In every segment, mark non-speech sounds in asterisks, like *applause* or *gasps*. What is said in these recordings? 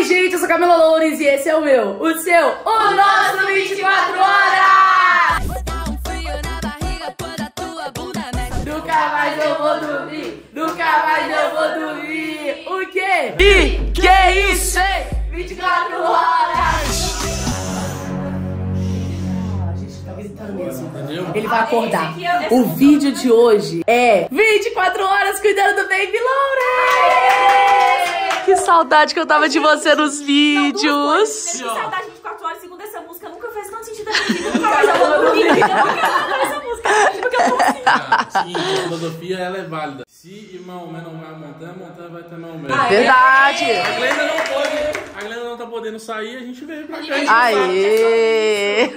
Oi, gente, eu sou Camila Loures e esse é o meu, o seu, o nosso 24 horas! Nunca mais eu vou dormir, nunca mais eu vou dormir. O quê? E que é isso? 24 horas! A gente tá. Ele vai acordar. O vídeo de hoje é 24 horas cuidando do Baby Loure! Que saudade que eu tava de você nos vídeos. Que saudade de 24 horas, segundo essa música, nunca fez tanto sentido na minha vida. Nunca mais eu vou dormir. Eu não quero essa música, porque eu tô assim. Sim, a filosofia ela é válida. Se Maomé não vai a montanha, a montanha vai ter Maomé. Verdade. A Glenda não pode, a Glenda não tá podendo sair, a gente veio pra cá. Aê!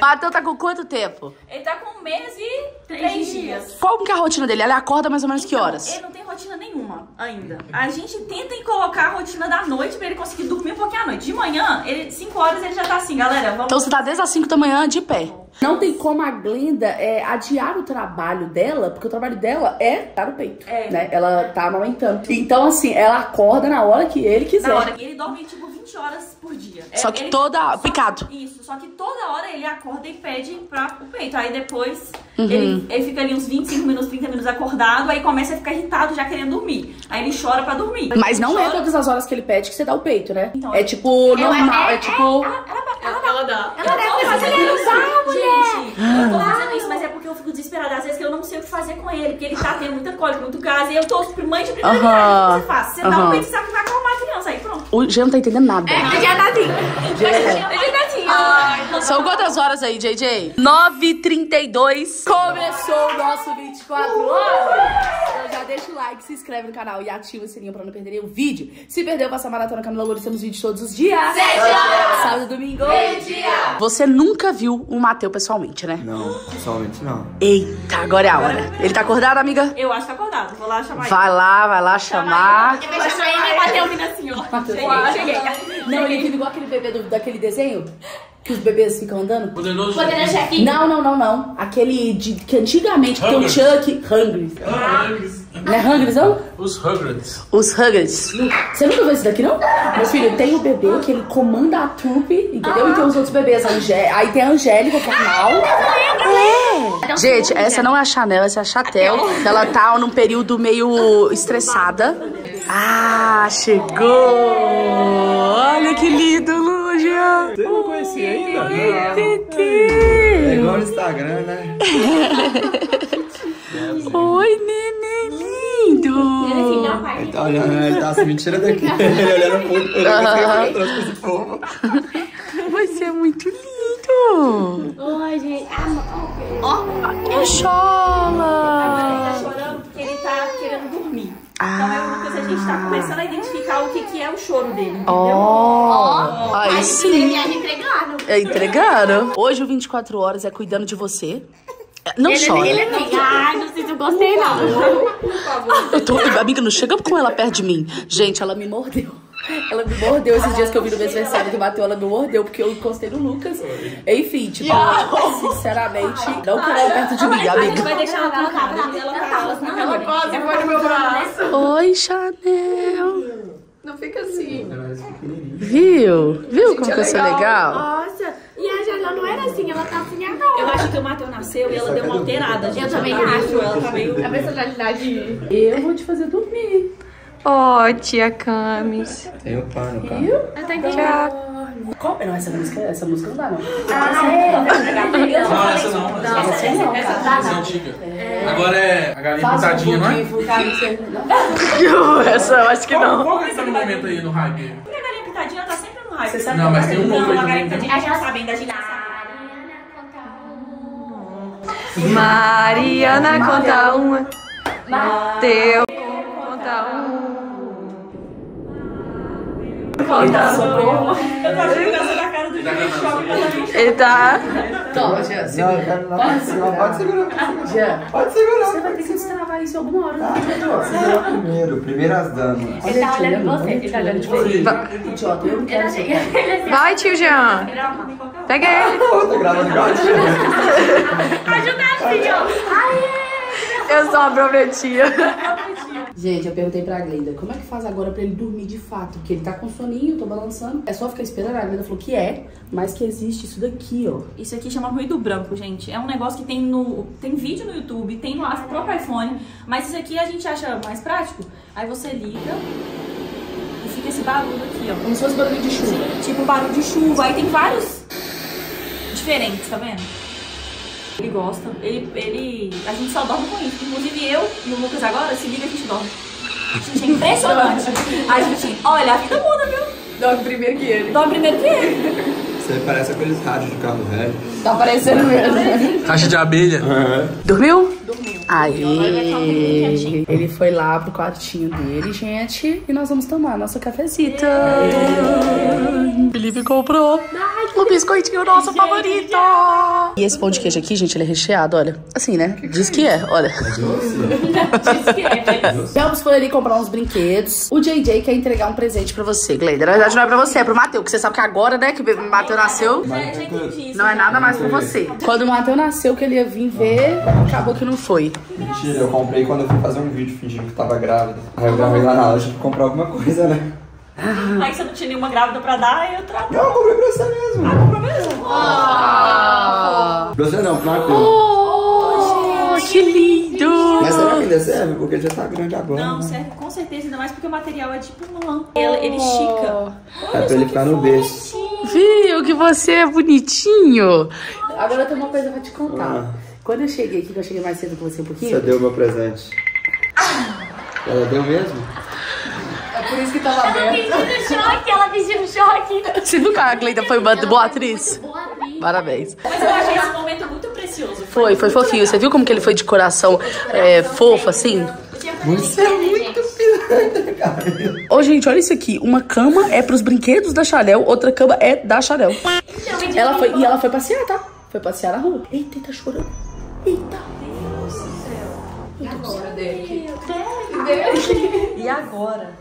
Matheus tá com quanto tempo? Ele tá com um mês e três dias. Qual que é a rotina dele? Ele acorda mais ou menos que horas? Ele não tem rotina nenhuma ainda. A gente tenta colocar a rotina da noite pra ele conseguir dormir um pouquinho à noite. De manhã, ele, 5 horas, ele já tá assim, galera, vamos... Então você tá desde as 5 da manhã de pé. Não tem como a Glenda é, adiar o trabalho dela, porque o trabalho dela é dar o peito. É. Né? Ela tá amamentando. Então, assim, ela acorda na hora que ele quiser. Na hora que ele dorme, tipo, 20 horas por dia. Só É, que ele- toda- só- picado. Isso, só que toda hora ele acorda e pede pra o peito. Aí depois Uhum. ele, ele fica ali uns 25 minutos, 30 minutos acordado, aí começa a ficar irritado, já querendo dormir. Aí ele chora pra dormir. Mas não é Chora- todas as horas que ele pede que você dá o peito, né? Então, é tipo normal, é, tipo. Ela dá. Ela deve fazer isso. ilusão, Gente, eu tô fazendo isso, mas é porque eu fico desesperada. Às vezes que eu não sei o que fazer com ele, porque ele tá tendo muita cólica, muito gás. E eu tô mãe de primeira Aham. viagem. O que você faz? Você dá Aham. um peito e sabe que vai acalmar a criança. Aí pronto. O Jean não tá entendendo nada. Tá assim. Ele tá assim. São quantas horas aí, JJ? 9h32. Começou o nosso 24 horas. Então já deixa o like, se inscreve no canal e ativa o sininho pra não perder nenhum vídeo. Se perdeu, passa a maratona Camila Loures, temos vídeos todos os dias. Sábado e domingo. dia. Você nunca viu o Mateu pessoalmente, né? Não, pessoalmente não. Eita, agora é a hora. Ele tá acordado, amiga? Eu acho que tá acordado. Vou lá chamar ele. Vai lá, vai lá chamar. Eu vou chamar ele e bater o menino assim, ó. Cheguei, cheguei. Não, ele fica igual aquele bebê do- daquele desenho que os bebês ficam andando. Poderoso. Poderoso chefinho. Não, não, não, não. Aquele de, que antigamente, que tem o Hungry. Chuck Hungry. Não é Hungry, não? Os Rugrats. Os Huggers. Você nunca viu esse daqui, não? Meu filho, tem o bebê que ele comanda a trupe, entendeu? E tem os outros bebês. Aí tem a Angélica, que é Mal. É. Gente, essa não é a Chanel, essa é a Chatel. Ela tá num período meio estressada. Ah, chegou! Olha que lindo, Lúcia! Você não conhecia ainda? É Titi! igual no Instagram, né? *laughs* Oi, neném lindo! Ele tá olhando, ele tá assim, mentira daqui. Ele olhando outro, olhando pra trás com esse povo. Você é muito lindo! Oi, gente. Não chora! Ele tá chorando porque ele tá querendo dormir. Então é uma coisa, a gente tá começando a identificar o que, que é o choro dele, entendeu? Oh, aí Mas sim. entregaram. É, entregaram. Hoje o 24 horas é cuidando de você. É, Não chora. Ele é ai, não sei se eu gostei, não. Eu tô, amiga, não chega com ela perto de mim. Gente, ela me mordeu. Ela me mordeu esses dias que eu vi no meu aniversário que bateu, ela me mordeu porque eu encostei no Lucas. Enfim, tipo, sinceramente, não quero ela perto de mim, A gente amiga. vai deixar ela tá, ela quase foi no meu braço. Oi, Chanel. Não fica assim. Viu? Viu como que eu sou legal? Nossa, e a Janela não era assim, ela tá assim agora. Eu acho que o Matheus nasceu e ela deu uma alterada, gente. Eu também tá acho. Ela tá meio... A personalidade. Eu vou te fazer dormir. Ó, tia Camis. Tem o pano, cara. Ela tá entendendo. Qual? Não, essa música, essa música não dá, não. Ah, é? Não, essa não. Essa, Essa não, essa cara. é antiga. Agora é a galinha pintadinha, não é? *laughs* Essa eu acho que Qual, qual que tá no momento aí no hype? Porque a galinha pintadinha tá sempre no hype. Você sabe Não, mas tem um novo Não, aí a galinha também. pintadinha a gente não sabe ainda, a gente não sabe. Mariana conta uma. Teu conta um. Eu tô achando graça da cara do Júlio Shopping pela gente. Ele tá. Toma, Jean. Não, eu quero não. Não, pode segurar. Jean, Pode segurar. você vai ter que destravar isso alguma hora. Tá, Né? segura primeiro. Primeiras damas. Ele tá olhando você, ele tá olhando você. Idiota, eu não quero. Ele Vai, tio Jean. Pega ele. Tô gravando igual a tia. Ajuda, filho. Ai, Eu só a prometia. Gente, eu perguntei pra Glenda, como é que faz agora pra ele dormir de fato? Porque ele tá com soninho, tô balançando. É só ficar esperando. A Glenda falou que é, mas que existe isso daqui, ó. Isso aqui chama ruído branco, gente. É um negócio que tem no. Tem vídeo no YouTube, tem no próprio iPhone. Mas isso aqui a gente acha mais prático. Aí você liga e fica esse barulho aqui, ó. Como se fosse barulho de chuva. Tipo barulho de chuva. Aí tem vários diferentes, tá vendo? Ele gosta. Ele, ele. A gente só dorme com isso. Inclusive eu e o Lucas agora, se liga, a gente dorme. Gente, é impressionante. A gente, olha, a vida muda, viu? Dorme primeiro que ele. Dorme primeiro que ele. Você parece aqueles rádios de carro velho. Tá parecendo mesmo. Caixa de abelha. Dormiu? Dormiu. Aí, ele foi lá pro quartinho dele, gente, e nós vamos tomar nossa cafezita. Felipe comprou o biscoitinho nosso favorito. E esse pão de queijo aqui, gente, ele é recheado, olha. Assim, né? *laughs* Diz que é, olha. *laughs* Vamos por ali comprar uns brinquedos. O JJ quer entregar um presente pra você, Gleida. Na verdade, não é pra você, é pro Matheus, porque você sabe que agora, né, que o Matheus nasceu, Já, já entendi isso. não é nada mais pra você. Quando o Matheus nasceu, que ele ia vir ver, acabou que não foi. Mentira, eu comprei quando eu fui fazer um vídeo fingindo que tava grávida. Aí eu gravei lá na loja pra comprar alguma coisa, né? Aí você não tinha nenhuma grávida pra dar, aí eu trago. Não, eu comprei pra você mesmo. Ah, comprou mesmo? Ah! Pra você não, pro Matheus. Oh, que lindo! Mas será que ainda serve? Porque já tá grande agora. Não, né? serve com certeza, ainda mais porque o material é tipo uma lã. Ele, ele estica. É pra ele ficar no berço. Viu que você é bonitinho? Agora eu tenho uma coisa pra te contar. Ah. Quando eu cheguei aqui, que eu cheguei mais cedo que você um pouquinho, Você deu meu presente. Ela deu mesmo? É por isso que tava aberto. pedindo choque, ela pedindo choque. você nunca a Gleida foi uma boa atriz? Boa atriz. Parabéns. Mas eu achei esse momento muito precioso. Foi, foi fofinho. Você viu como que ele foi de coração é, fofo, assim? Você é muito piranha, cara. Ô, gente, olha isso aqui. Uma cama é pros brinquedos da Chanel, outra cama é da Chanel. Ela foi, e ela foi passear, tá? Foi passear na rua. Eita, ele tá chorando. Eita. E agora?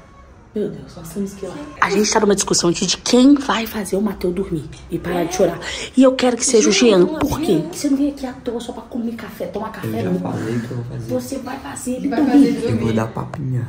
Meu Deus, nós temos que ir lá. A gente tá numa discussão aqui de quem vai fazer o Matheus dormir e parar de chorar. E eu quero que seja o Jean. Por quê? Você não vem aqui à toa só pra comer café, tomar café, Eu já não. falei que eu vou fazer. Você vai fazer ele Vai dormir. fazer ele Eu vou dormir. dar papinha.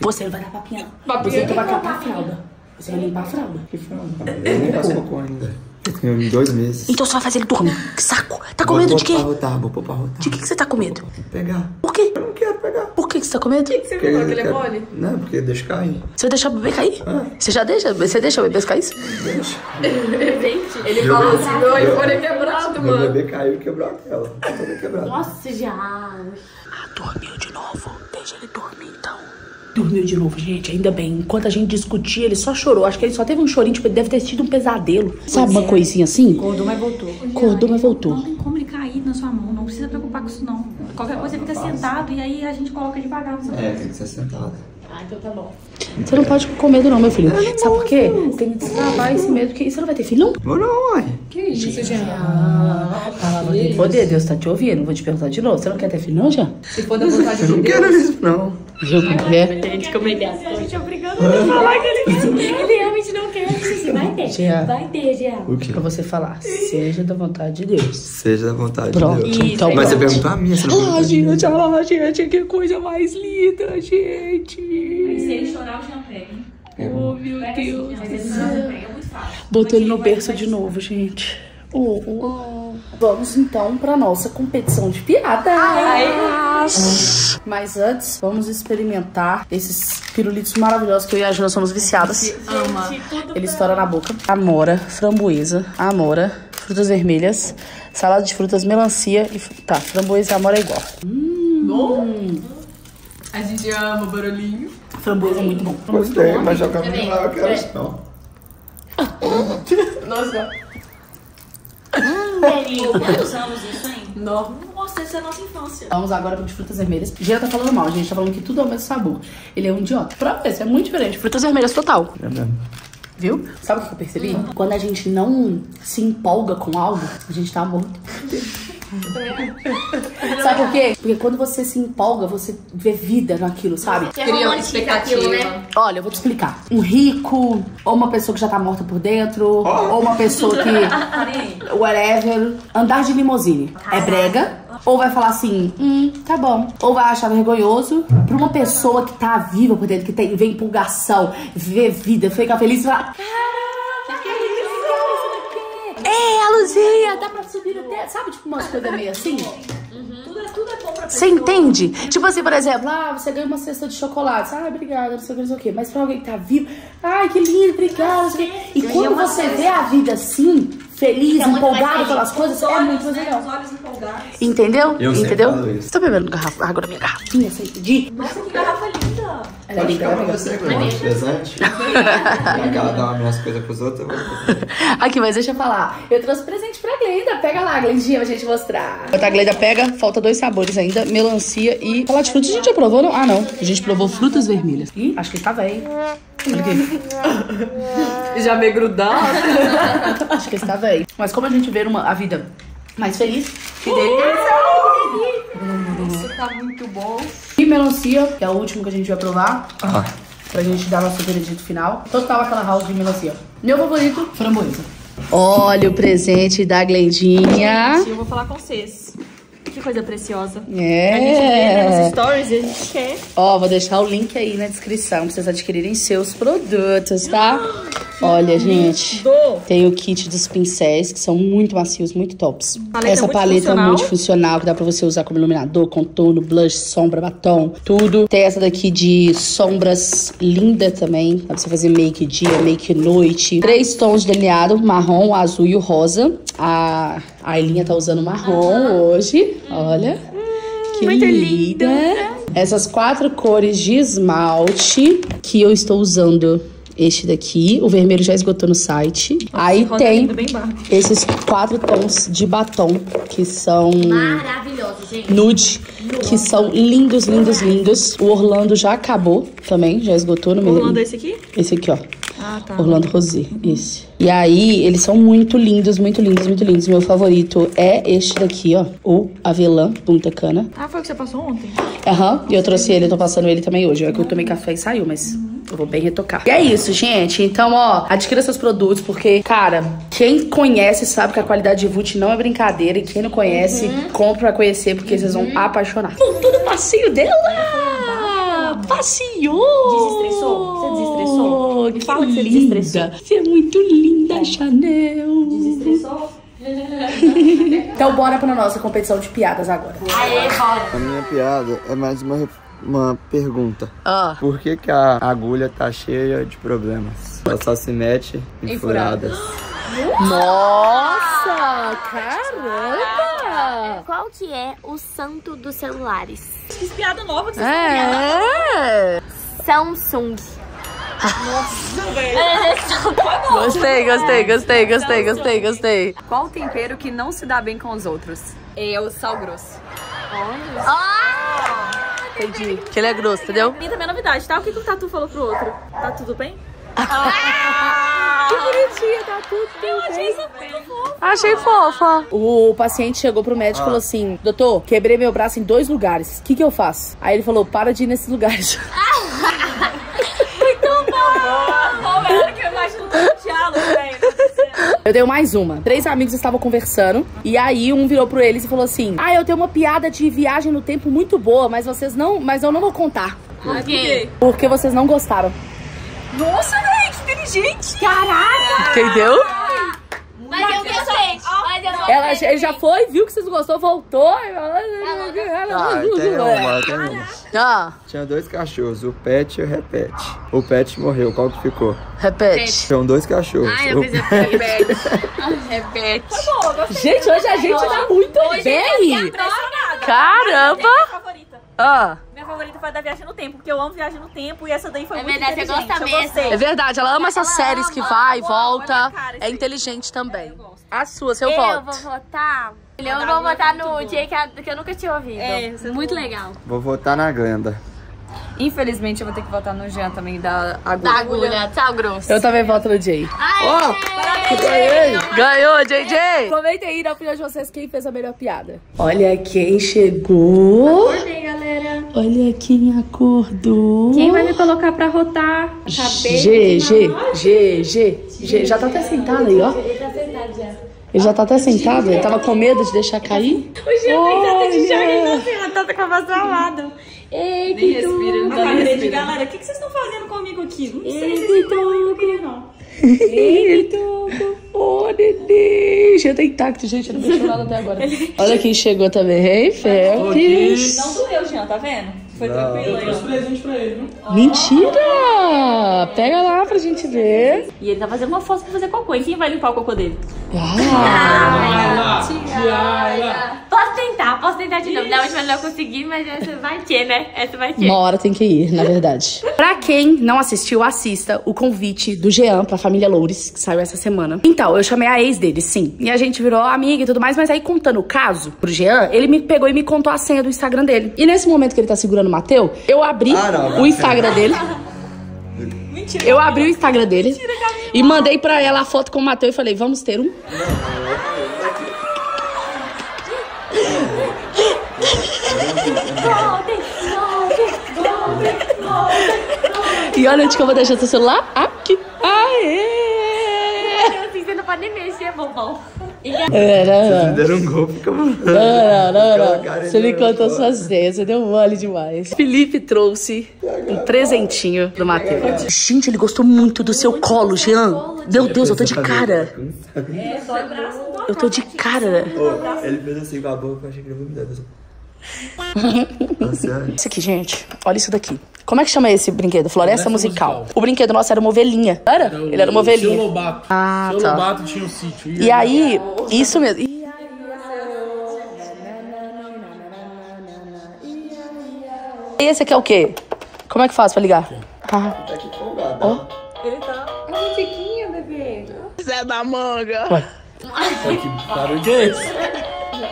Você não vai dar papinha. Papinha Você vai catar a fralda. Você vai limpar a fralda. Que fralda? Eu nem faço cocô ainda. Eu tenho dois meses. Então você vai fazer ele dormir. Que saco. Tá com Vou medo de quê? pra rotar, vou pôr pra rotar. De que, que você tá com medo? Pegar. Por quê? Eu não quero pegar. Por que, que você tá com medo? Você Porque falou que ele é mole? Não, porque deixa cair. Você vai deixar o bebê cair? Você já deixa? Você deixa o bebê cair? Ele falou assim, meu iPhone é quebrado, Meu mano. bebê caiu e quebrou a tela. Toda quebrada. Nossa, já. Ah, dormiu de novo. Deixa ele dormir, então. Dormiu de novo, gente, ainda bem. Enquanto a gente discutia, ele só chorou. Acho que ele só teve um chorinho, tipo, ele deve ter tido um pesadelo. Sabe uma coisinha assim? Acordou, mas voltou. Acordou, mas voltou. Não tem como ele cair na sua mão, não precisa preocupar com isso não. Qualquer coisa fica sentado e aí a gente coloca devagar no seu É, tem que ser sentado. Ah, então tá bom. Você não pode ficar com medo, não, meu filho. Sabe por quê? Tem que destravar esse medo, porque você não vai ter filho, não? Vou não, uai. Que isso, Jean? Ah, não tem poder, Deus tá te ouvindo. Vou te perguntar de novo. Você não quer ter filho, não, já? Se for da vontade Eu de não Deus. quero isso, não. Viu como que é? Gente, é. A gente é obrigando a falar que ele quer. Ele realmente não quer. Vai ter. Jean. Vai ter, Jean. O quê? Pra você falar, seja da vontade de Deus. Seja da vontade Pronto, de Deus. então Mas você perguntou a minha, você não Ah, gente, ah, gente, que coisa mais linda, gente. Se ele chorar, o Jean pega, hein? Oh, meu Deus. Mas pega, é muito fácil. Botou ele no berço de novo, gente. Oh, oh. Vamos então pra nossa competição de piadas. Mas antes, vamos experimentar esses pirulitos maravilhosos que eu e a Jana somos viciadas. Ele estoura na boca. Amora, framboesa, amora, frutas vermelhas, salada de frutas, melancia e... Tá, framboesa e amora é igual. A gente ama o barulhinho. Framboesa é muito bom. Gostei, mas jogar pra lá eu quero não. *laughs* Nossa. Quantos anos isso, hein? Não. Nossa, essa é a nossa infância. Vamos agora pro de frutas vermelhas. Gia tá falando mal, gente tá falando que tudo é o mesmo sabor. Ele é um idiota. Pra ver, isso é muito diferente. Frutas vermelhas total. É mesmo. Viu? Sabe o que eu percebi? Quando a gente não se empolga com algo, a gente tá morto. *laughs* *laughs* sabe por quê? Porque quando você se empolga, você vê vida naquilo, sabe? Você Cria uma expectativa. aquilo, né? Olha, eu vou te explicar. Um rico, ou uma pessoa que já tá morta por dentro, ou uma pessoa que. *laughs* Whatever. Andar de limousine. É brega, ou vai falar assim, hum, tá bom. Ou vai achar vergonhoso. Pra uma pessoa que tá viva por dentro, que tem, vê empolgação, vê vida, fica feliz, fala, é, a luzinha, dá pra subir teto. Sabe, tipo, umas coisas meio assim? Tudo é, tudo é bom pra Você entende? Tipo assim, por exemplo, ah, você ganha uma cesta de chocolate. Ah, obrigada, não sei o que, não sei o que. Mas pra alguém que tá vivo, ai, que lindo, obrigada, não sei o que. E quando você vê a vida assim, feliz, empolgado pelas coisas, é muito mais legal. Os olhos empolgados. Entendeu? Eu Entendeu? Tô bebendo garrafa, água na minha garrafinha, sem pedir. Nossa, que garrafa linda. Ela é Pode ficar pra ela é você, *laughs* que eu de presente. Aquela dá minhas coisas pros outros, eu vou. Aqui, mas deixa eu falar. Eu trouxe presente pra Glenda. Pega lá, Glendinha, pra gente mostrar. A Glenda pega, falta dois sabores ainda: melancia e. Falar de frutas a gente já provou, não? Ah, não. A gente provou frutas vermelhas. Ih, acho que tá velho. Olha aqui. *laughs* Já meio grudado. *laughs* Acho que está velho. Mas como a gente vê uma, a vida mais feliz, e delícia! Isso tá muito bom. E melancia, que é o último que a gente vai provar. Ah, Pra gente dar nosso veredito final. Total aquela house de melancia. Meu favorito, framboesa. Olha o presente da Glendinha. Eu vou falar com vocês. Que coisa preciosa. A gente vê né, É. nos stories e a gente quer. Ó, vou deixar o link aí na descrição pra vocês adquirirem seus produtos, tá? Olha, gente. Tem o kit dos pincéis, que são muito macios, muito tops. Paleta Essa paleta é multifuncional. multifuncional, que dá pra você usar como iluminador, contorno, blush, sombra, batom, tudo. Tem essa daqui de sombras linda também. Dá pra você fazer make dia, make noite. Três tons de delineado, marrom, azul e o rosa. A a Ailinha tá usando marrom hoje. Olha. Que muito linda. Essas quatro cores de esmalte que eu estou usando. Este daqui, o vermelho já esgotou no site. Aí rosa tem esses quatro tons de batom que são nude, que são lindos, lindos, lindos. O Orlando já acabou também, já esgotou no Orlando meu. esse aqui? Esse aqui, ó. Ah, tá. Orlando Rosé, esse. E aí, eles são muito lindos, muito lindos, muito lindos. Meu favorito é este daqui, ó. O Avelã Punta Cana. Ah, foi o que você passou ontem? Aham, e eu trouxe ele, eu tô passando ele também hoje. É que eu tomei café e saiu, mas eu vou bem retocar. E é isso, gente. Então, ó, adquira seus produtos, porque, cara, quem conhece sabe que a qualidade de Vult não é brincadeira. E quem não conhece, compra pra conhecer, porque vocês vão apaixonar. Tudo no passeio dela! Passeou! Desestressou? Você desestressou? Me Que fala que você linda! desestressou. Você é muito linda, Chanel! Desestressou? *laughs* Então, bora pra nossa competição de piadas agora. Aê, bora. a minha piada é mais uma, uma pergunta. Ah. Por que, que a agulha tá cheia de problemas? Ela só se mete em, furadas. *gasps* Nossa! Caramba! Qual que é o santo dos celulares? Que piada nova que vocês É! Samsung. Gostei, gostei, gostei, gostei, gostei, gostei. Qual tempero que não se dá bem com os outros? É o sal grosso. Entendi. Que ele é grosso, entendeu? Minha também é novidade, tá? O que, que o Tatu falou pro outro? Tá tudo bem? *laughs* Que bonitinha, tá tudo Eu achei isso muito fofo. Achei fofa. O paciente chegou pro médico e falou assim: Doutor, quebrei meu braço em dois lugares. O que, que eu faço? Aí ele falou: Para de ir nesses lugares. *laughs* *laughs* Qual era que eu imagino todo diálogo, velho? Eu dei mais uma. Três amigos estavam conversando. E aí um virou pro eles e falou assim: Ah, eu tenho uma piada de viagem no tempo muito boa, mas vocês não. Mas eu não vou contar. Por quê? Porque vocês não gostaram. Nossa, velho, que inteligente. Entendeu? Mas eu gostei. Mas eu gostei. Ela, ele já foi, viu que vocês não gostou, voltou. Ah, tem uma, tem uma. Ah, Tinha dois cachorros, o pet e o repete. O pet morreu, qual que ficou? repete. São dois cachorros. Ai, eu o fiz a Repete. *laughs* Repete. Pô, gostei. Gente, hoje a gente tá muito bem. Impressionada. Caramba. Minha favorita. Ah, Minha favorita foi a da Viagem no Tempo, porque eu amo Viagem no Tempo e essa daí foi É muito verdade, você inteligente. gosta eu mesmo. gostei. é verdade, ela ama essas Ela séries ama, que vai, amo, volta. cara, É aí. inteligente também. Eu gosto. A sua, seu Eu voto. vou votar. Eu vou votar é no. Jay que, eu nunca tinha ouvido. É, você muito legal. Vou votar na Glenda. Infelizmente, eu vou ter que votar no Jean também, da Da agulha. agulha, sal grosso. Eu também voto no Jay. Ganhou, JJ! Comentem aí na opinião de vocês quem fez a melhor piada. Olha quem chegou. Oi, galera. Olha quem acordou. Quem vai me colocar pra rotar? G, G, G, G, G. Já tá até sentada aí, ó. Ele tá sentado já. Ele já tá até sentado, ele tava com medo de deixar cair. O Jean tem tanta de jogar assim, ela tá com a voz travada. Ei, Nem respira, não tá nem respirando. galera, o que, que vocês estão fazendo comigo aqui? Não sei Ei, se vocês estão comigo, não. Ô, neném. Já tá intacto, gente. Não mexeu nada até agora. Olha quem chegou também. Hey, Felps. Não doeu, Jean, tá vendo? Foi tranquilo aí, ó. Presente pra ele, viu? Mentira! Pega lá pra gente ver. E ele tá fazendo uma fossa pra fazer cocô. E quem vai limpar o cocô dele? Ah, Posso tentar, posso tentar de novo. Da última não consegui, mas essa vai ter, né? Essa vai ter. uma hora tem que ir, na verdade. Pra quem não assistiu, assista o convite do Jean pra família Loures, que saiu essa semana. Então, eu chamei a ex dele, sim. E a gente virou amiga e tudo mais, mas aí contando o caso pro Jean, ele me pegou e me contou a senha do Instagram dele. E nesse momento que ele tá segurando o Mateu, eu abri Ah, não, o Instagram dele. Eu abri o Instagram dele e mandei pra ela a foto com o Mateu e falei, vamos ter um? E olha onde que eu vou deixar seu celular. Aqui. Aê! Assim, você não pode nem mexer, bobão. É, não, não. Deram um golpe que eu Não, não, não, Você me contou sua senha, você deu mole demais. Felipe trouxe um presentinho pro Matheus. Gente, ele gostou muito do seu colo, Jean. Meu Deus, eu tô de cara. Eu tô de cara. Ele fez assim com a boca, eu achei que ele ia vomitar. Pensou... Nossa, Isso aqui, gente. Olha isso daqui. Como é que chama esse brinquedo? Floresta Floresta musical. musical. O brinquedo nosso era uma ovelhinha. Era? Ele era uma O Seu ovelhinha. Lobato. Ah, Seu tá. Lobato tinha um sítio. E aí, isso mesmo. E E esse aqui é o quê? Como é que faz pra ligar? Ah, tá aqui empolgado. É um tiquinho, bebê. Que barulho que é esse?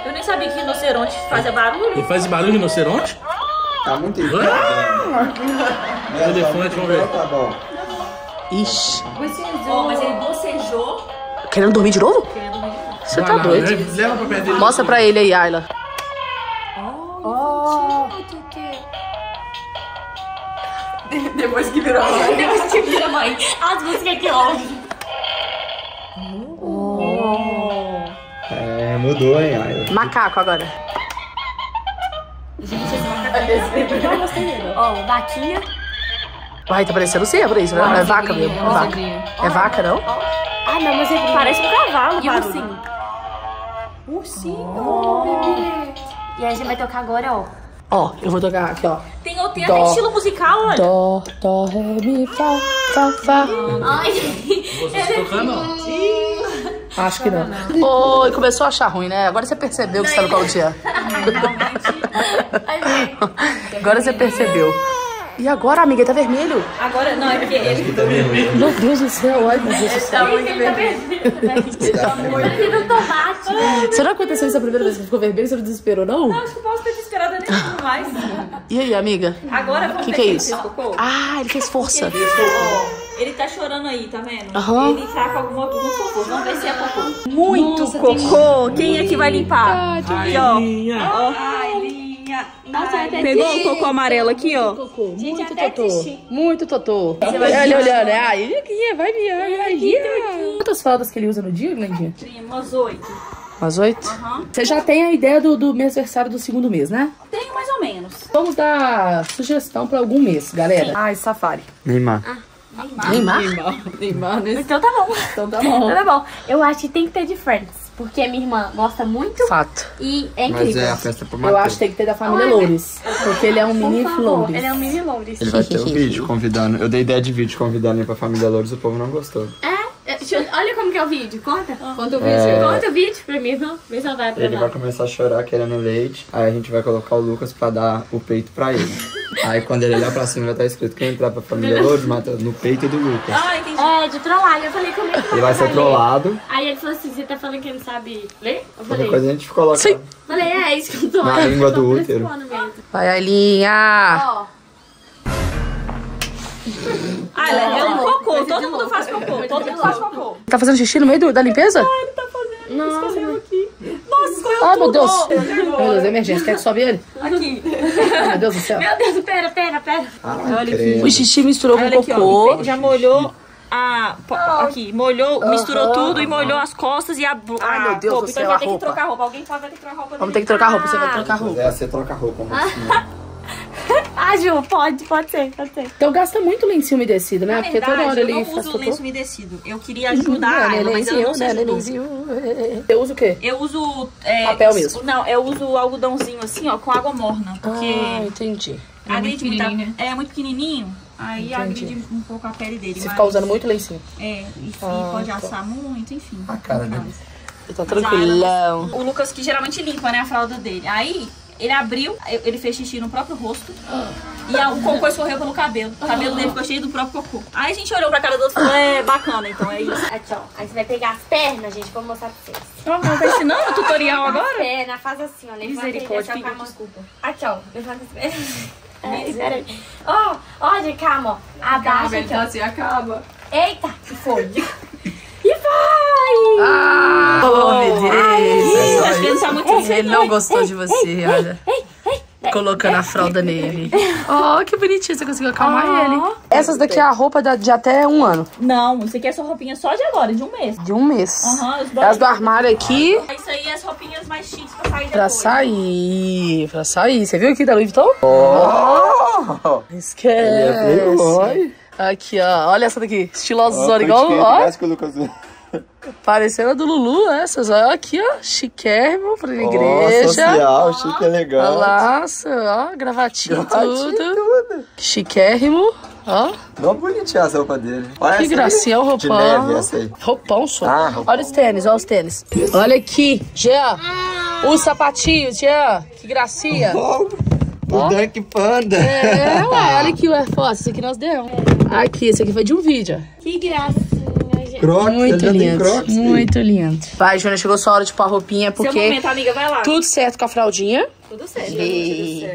Eu nem sabia que rinoceronte fazia barulho. Ele faz barulho de rinoceronte? Tá muito irritado. Elefante, vamos ver. Tá bom. ixi. Ó, mas ele bocejou. Querendo dormir de novo? Você tá Vai lá, doido? leva- pra perto dele. Mostra pra ele aí, Ayla. *laughs* Depois que virou mãe. Depois que vira mãe. As músicas que ouve. É, mudou, hein, Ayla. Macaco agora. Ó, vaquinha. Vai, tá parecendo é por isso, né? Não é vaca mesmo. É vaca. É vaca, não? Ah, não, mas ele parece um cavalo, E o barulho. ursinho? Ursinho, bebê. E a gente vai tocar agora, ó. Ó, eu vou tocar aqui, ó. Tem, tem Dó. até estilo musical, olha. Dó, dó, ré, mi, fá, fá, fá. Ai, *laughs* Você tá tocando, ó. Acho que não. Oi, começou a achar ruim, né? Agora você percebeu que você tá no qual dia. Agora você percebeu. E agora, amiga, tá vermelho? Agora, não, é porque ele... Meu Deus do céu, ai meu Deus do céu. parecendo um tomate. Será que aconteceu isso a primeira vez que ficou vermelho e você não desesperou, não? Acho que eu posso ter desesperado nem mais. E aí, amiga? Agora, vamos que, ver que é isso? fez cocô. Ah, ele fez força. Ele tá chorando aí, tá vendo? Aham. Ele tá com alguma, algum cocô. Vamos ver se é cocô. Muito cocô. Quem é que vai limpar? Aqui, ó. Rainha. Ó, Ailinha. Nossa, até Pegou o cocô amarelo aqui, ó. Muito totô. Muito totô. Olha ele olhando, né? Ai, ele vai vir, ai, ai, Quantas fraldas que ele usa no dia, Glendinha? Umas oito. Umas oito? Você já tem a ideia do, do mês aniversário do segundo mês, né? Tem mais ou menos. Vamos dar sugestão pra algum mês, galera. Ai, safari. Neymar. Neymar? Neymar nesse Então tá bom. Então tá bom. Então tá bom. Eu acho que tem que ter de Friends. Porque a minha irmã gosta muito Fato. e é Mas incrível. é a festa pro Eu Matheus. acho que tem que ter da família Loures. Porque ele é um mini favor, Loures. ele é um mini Loures. Ele vai ter o vídeo convidando. Eu dei ideia de vídeo convidando ele pra família Louros, o povo não gostou. É, eu- olha como que é o vídeo. Conta. Conta o vídeo. É, Conta o vídeo pra minha irmã. Vê se ela vai ele vai aprovar. começar a chorar querendo leite. Aí a gente vai colocar o Lucas pra dar o peito pra ele. Aí quando ele olhar pra cima vai estar escrito quem entrar pra família Louros, Matheus, no peito do Lucas. Ah, entendi. É, de trollar. Eu falei, como é que Ele vai ser trollado. Aí ele falou assim, você tá falando que ele sabe ler? Eu Qualquer falei, coisa a gente coloca Sim. falei, é, é isso que eu tô Na língua do útero. Vai, Ailinha. Ó, Ah, ela é um cocô. Todo mundo faz cocô. Todo mundo faz cocô. Tá fazendo xixi no meio do- da limpeza? nossa, Nossa, escorreu Ai, meu tudo. Deus. Meu Deus, emergência. Quer que sobe ele? Aqui. Ai, meu Deus do céu. meu Deus, pera, pera, pera. Ai, credo. O xixi misturou com Olha aqui, ó. cocô. Já molhou. a. Aqui, molhou, misturou tudo e molhou as costas e a. Ai, meu Deus roupa. do Então céu, vai a ter que trocar roupa. Alguém vai ter que trocar roupa Vamos ter que trocar roupa, você vai trocar roupa. É, você troca a roupa, mocinha. *laughs* Ju, pode, pode ser, pode ser. Então gasta muito lencinho umedecido, né? Na Porque toda verdade, hora eu ele não faz uso lenço umedecido. Eu queria ajudar ela, mas ela não se ajudou. Você usa o quê? Eu uso. é, Papel mesmo. Não, eu uso algodãozinho assim, ó, com água morna. Porque Ah, entendi. agride muito. a- pequenininho, É muito pequenininho. Aí agride um pouco a pele dele. Você mas- ficar usando muito lencinho. É, e Ah, pode tá. assar muito, enfim. A cara dele. Tá tranquilão. O Lucas que geralmente limpa, né, a fralda dele. Aí ele abriu, ele fez xixi no próprio rosto. E a- o cocô escorreu pelo cabelo. O cabelo dele ficou cheio do próprio cocô. Aí a gente olhou pra cara do outro e falou: é bacana, então é isso. Aqui, ó. Aí você vai pegar as pernas, gente, vou mostrar pra vocês. Ó, tá ensinando o tutorial agora? Perna, faz assim, ó. Misericórdia, mão. desculpa. Aqui, ó. Levanta as *laughs* pernas. É, peraí. Ó, ó, de calma, ó. Abaixa aqui, ó. se acaba. Eita, que foi. *laughs* E vai! Ah, oh, meu Deus. Acho que ele tá muito Ele não gostou de você, olha. Colocando a fralda nele. *laughs* Oh, que bonitinho, você conseguiu acalmar ele. Essas daqui é a roupa de até um ano. Não, isso aqui é sua roupinha só de agora, de um mês. De um mês. Os As do armário aqui, Isso aí é as roupinhas mais chiques pra sair pra depois. sair. Pra sair. Você viu aqui da Louis Vuitton? Oh! Ele é Esquece. Aqui, ó. Olha essa daqui. Estilosa, Ó, igual. Ó, Lucas... parecendo a do Lulu, essas. Ó, aqui, ó. Chiquérrimo pra Ó, igreja. social, chique, elegante. Laço, ó, gravatinha, Gravatinha, tudo. tudo. Chiquérrimo, ó. Não bonitinha as roupas dele. Olha Que gracinha, o De roupão. neve, essa aí. Roupão só. Ah, roupão. Olha os tênis, olha os tênis. Olha aqui, Jean. Os sapatinhos, Jean. Que gracinha. O Dunk Panda. É, ué, *laughs* olha aqui o Air Force, esse aqui nós demos. Aqui, esse aqui foi de um vídeo. Que gracinha, gente. Crocs, Muito lindo, Crocs. muito lindo. Vai, Júnior, chegou sua hora de pôr a roupinha, Seu porque momento, amiga, vai lá. tudo certo com a fraldinha. Tudo certo. E...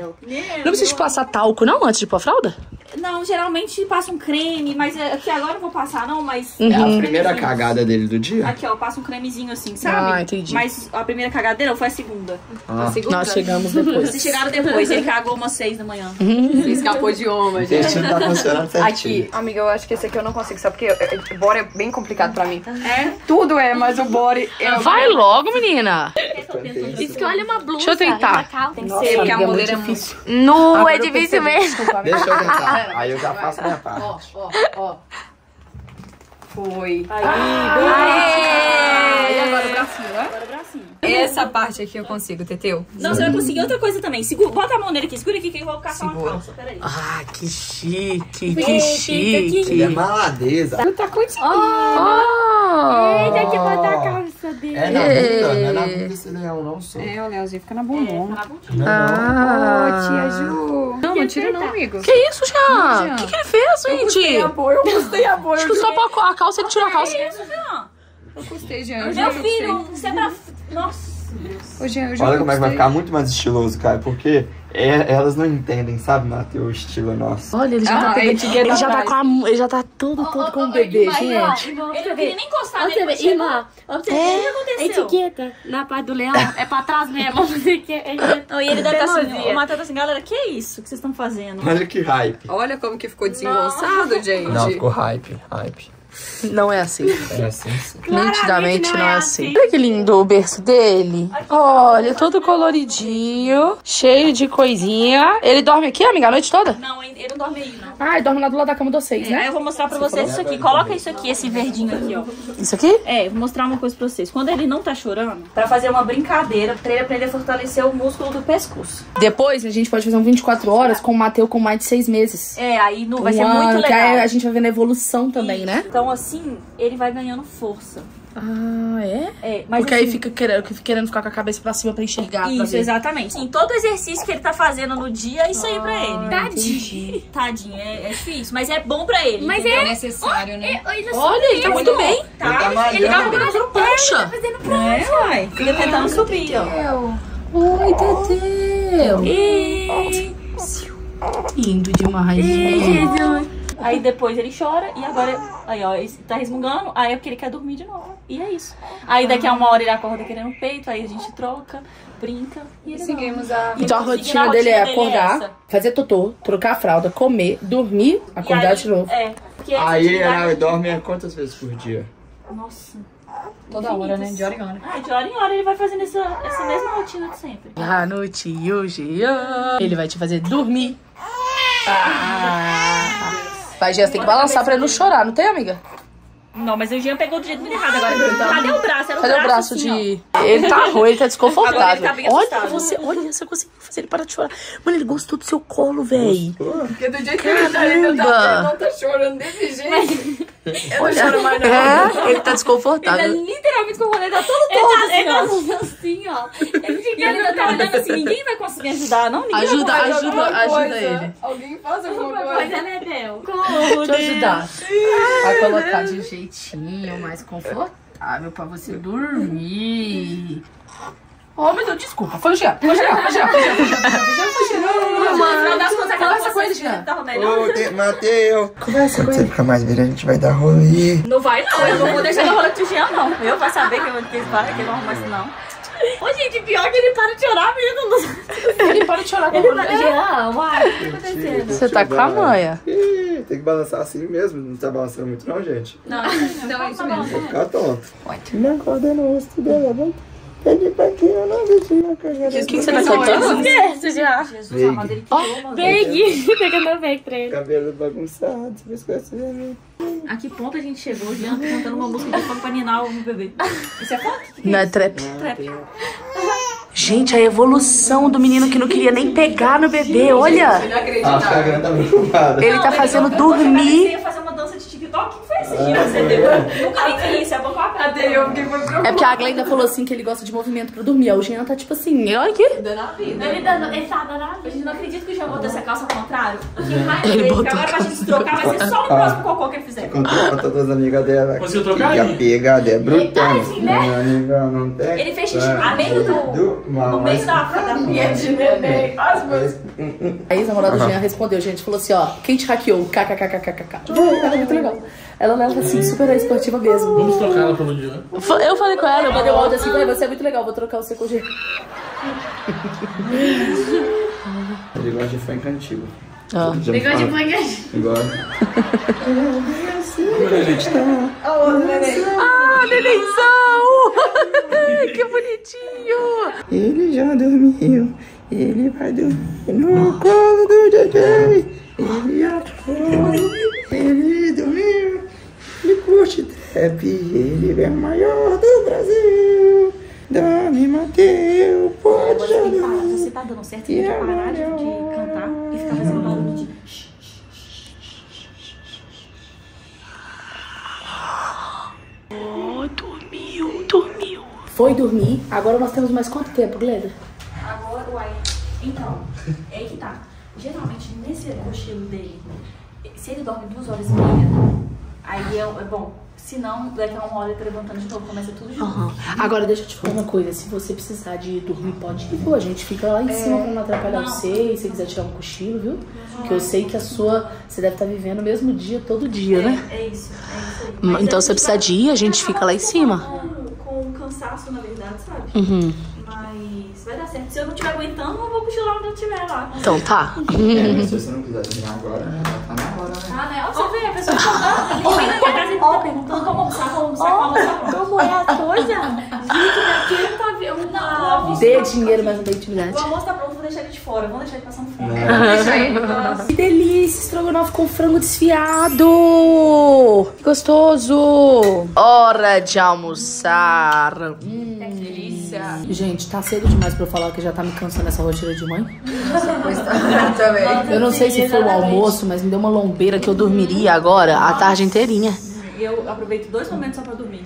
Não precisa de passar talco, não, antes de pôr a fralda? Não, geralmente passa um creme, mas é- aqui agora eu não vou passar, não, mas. É Uhum. a primeira cagada dele do dia. Aqui, ó, passa um cremezinho assim, sabe? Ah, entendi. Mas a primeira cagada dele foi a segunda. Ah, Nós chegamos depois. Vocês chegaram depois, ele cagou umas seis da manhã. Você escapou de oma, o gente. intestino tá funcionando certinho. Aqui, amiga, eu acho que esse aqui eu não consigo, só porque o body é bem complicado pra mim. É? Tudo é, mas o body é. Vai logo, menina. Escolhe uma blusa. Deixa eu tentar. uma. Tem que Nossa, ser, porque a amiga, é mulher é muito difícil. Nu é eu difícil mesmo. desculpa. Deixa eu tentar. *laughs* Aí eu já faço minha parte. Ó, ó. Foi. E agora o bracinho, né? Agora o bracinho. Essa parte aqui eu consigo, Teteu. Não, você vai conseguir outra coisa também. Segura, bota a mão nele aqui, segura aqui que eu vou caçar uma Segura. calça. Peraí. Ah, que chique, que Ele é chique. maladeza. Tá com Oh. Eita, que botar a calça dele. É na bunda, não é na bunda esse leão, não sou. É, o Leozinho fica na É, bundona. tá na bundinha. Ah. Tia Ju. Não, não tira não, amigo. Que isso, Jean? O que, que ele fez, gente? apoio, eu custei apoio. Acho que só pra a calça ele tirou a calça. Isso, Jean. Eu custei, Jean. Eu Meu filho, você é pra. Nossa. Ô, Jean, eu juro Olha como é que vai ficar muito mais estiloso, cara. Porque é- elas não entendem, sabe, Matheus, o estilo nosso. Olha, ele já Ah, tá, a etiqueta ele já tá com a, ele já tá todo, todo com o bebê, gente. Ele não queria nem encostar nele. você vê, ó, você O que A aconteceu? etiqueta na parte do leão é pra trás mesmo. É- e ele deve estar assim, Teimosia. o Matheus tá assim, galera, que é isso que vocês estão fazendo? Olha que hype. Olha como que ficou desengonçado, gente. Não, ficou hype, hype. Não é assim. É assim, sim. Nitidamente não não é é assim. Olha que lindo o berço dele. Olha, todo coloridinho, cheio de coisinha. Ele dorme aqui, amiga, a noite toda? Não, ele não dorme aí, não. Ah, ele dorme lá do lado da cama de vocês, Aí né? eu vou mostrar pra vocês isso aqui. Coloca isso aqui, esse verdinho aqui, ó. Isso aqui? É, vou mostrar uma coisa pra vocês. Quando ele não tá chorando, pra fazer uma brincadeira, pra ele aprender a fortalecer o músculo do pescoço. Depois a gente pode fazer um 24 horas com o Mateu com mais de seis meses. É, aí no, vai Um ser muito ano, legal. Que aí a gente vai vendo a evolução também, Isso. né? Então, assim, ele vai ganhando força. Ah, é? É, mas Porque aí assim, fica querendo, fica querendo ficar com a cabeça pra cima pra enxergar. pra Isso, ver. exatamente. Sim, todo exercício que ele tá fazendo no dia é isso aí pra ele. Tadinho. Tadinho, é, é difícil, mas é bom pra ele. Mas entendeu? É necessário, né? Olha, ele tá muito bem. Ele tá Tá? malhando. Ele tá fazendo prancha. É, uai. Fica tentando subir, ó. Oi, Teteu. E... Lindo demais. gente. Aí depois ele chora e agora, aí ó, ele tá resmungando, aí é porque ele quer dormir de novo. E é isso. Aí daqui a uma hora ele acorda querendo peito, aí a gente troca, brinca e ele Seguimos a. Então a rotina a dele é rotina dele é acordar, essa. fazer totô, trocar a fralda, comer, dormir, E acordar aí- de novo. É. Aí ela dorme quantas vezes por dia? Nossa. Toda hora, né? De hora em hora. Ah, de hora em hora ele vai fazendo essa, essa mesma rotina de sempre. A noite e Jean. Ele vai te fazer dormir. Ah. Jean, você tem que balançar pra ele não chorar, não tem, amiga? Não, mas o Jean pegou do jeito muito errado agora. Cadê o braço? Era o Cadê o braço assim, ó. de. Ele tá ruim, ele tá desconfortável. Ele tá olha, assustado. você, olha, você conseguiu fazer ele parar de chorar. Mano, ele gostou do seu colo, véi. Porque do jeito que ele tá, ele não tá, Caramba. ele não tá chorando desse jeito. Olha, é, ele tá desconfortável. Literalmente com o rolê tá todo todo assim, ó. assim, ó. Ele fica ele ainda tá olhando assim, *laughs* ninguém vai conseguir ajudar, não? Ninguém Ajuda, vai ajuda, ajuda ele. Alguém faz alguma Pois coisa. é, né, Del? Deixa eu ajudar. Vai colocar de jeitinho mais confortável pra você dormir. Oh, meu Deus, desculpa. Foi o Jean. Foi o Jean, foi o Jean, foi o Jean, foi o Jean, foi o Jean, foi o Jean. No final das contas, Conversa com ele, Jean. Ô, Mateus! Conversa com Você ele. fica mais velho, a gente vai dar rolê. Não vai não, eu não vou deixar no rolê com o Jean, não. Eu vou saber que, eles param, que eles vão arrumar isso, não. Ô, gente, pior que ele para de chorar, menino. Ele para de chorar com Ele você. para... Jean, uai, o que tá acontecendo? Você tá com a manha. Ih, tem que balançar assim mesmo. Não tá balançando muito não, gente. Não, não, é isso mesmo. Vou ficar tonto. Não acorda no rosto Pede pra quem eu não deixei a cagada. O que, que você tá cantando? Jesus amado, ele tirou. Big, pegando bem pra ele. Cabelo bagunçado, você esquece de mim. A que ponto a gente chegou? Jean cantando uma música de ninar um bebê. Isso é funk? Não é trap. Trap. Gente, a evolução do menino que não queria nem pegar no bebê, olha. Acho que a Gran tá preocupada. Ele tá fazendo dormir. ia fazer uma dança de TikTok. O? Nunca nem vi isso. É bom pra Até eu fiquei muito É porque a Glenda falou assim que ele gosta de movimento pra dormir. Aí O Jean tá tipo assim, olha aqui. preocupada na vida. Ele, dando, ele tá dando a gente não acredita que o Jean botou essa calça ao contrário. Que raiva dele, que agora pra gente trocar vai ser só no próximo cocô que ele fizer. Contou pra todas as amigas dela. Conseguiu trocar E a aí? pegada é brutão. Ah, assim, né? Amiga não tem. Ele fez xixi a meio do... No meio da... minha de neném. A ex-namorada do Jean respondeu, gente, falou assim, ó, quem te hackeou? KKKKKK. É muito legal. Ela leva assim, super esportiva mesmo. Vamos trocar ela pelo Jean. Eu falei com ela, eu mandei um áudio assim, "Ué, você é muito legal, vou trocar você com o Jean. Ele gosta de funk antigo. Ah. Me Negócio de fala. manhã. Agora. Ah, nenenzão! *laughs* que bonitinho! Ele já dormiu. Ele vai dormir no colo do DJ. Ele acordou. Ele dormiu. Ele curte trap. Ele é maior do Brasil. Dorme, Mateus. Pode já. Você tá dando certo, que parar de, de cantar e ficar fazendo barulho de... Oh, dormiu, dormiu. Foi dormir. Agora nós temos mais quanto tempo, Glenda? Agora, uai. Então, é que tá. Geralmente, nesse cochilo dele, se ele dorme duas horas e meia, aí é, é bom. Se não, daqui a uma hora ele tá levantando de novo, começa tudo novo. Aham. Agora deixa eu te falar uma coisa. Se você precisar de dormir, pode ir. Pô, a gente fica lá em cima pra não atrapalhar Não. você. E se quiser tirar um cochilo, viu? Porque eu sei que a sua. Você deve estar vivendo o mesmo dia todo dia, né? É isso, é isso aí. Então, se você precisar de ir, a gente fica lá em cima. Com, com cansaço, na verdade, sabe? Uhum. Mas vai dar certo. Se eu não estiver aguentando, eu vou cochilar onde eu estiver lá. Então tá. É, se você não quiser dormir agora, tá na hora, né? Ah, né? Ó, e tá perguntando como almoçar, como almoçar, como almoçar. Como é a coisa? Gente, daqui não tá vendo uma Dê dinheiro, mas não dê intimidade. O almoço tá pronto, vou deixar ele de fora. Vamos deixar ele passando fome. Que delícia, estrogonofe com frango desfiado. Que gostoso. Hora de almoçar. Hum. Delícia. Gente, tá cedo demais pra eu falar que já tá me cansando essa rotina de mãe. Pois *laughs* tá, também. Eu não sei se foi o almoço, mas me deu uma lombeira que eu dormiria agora a tarde inteirinha. E eu aproveito dois momentos só pra dormir.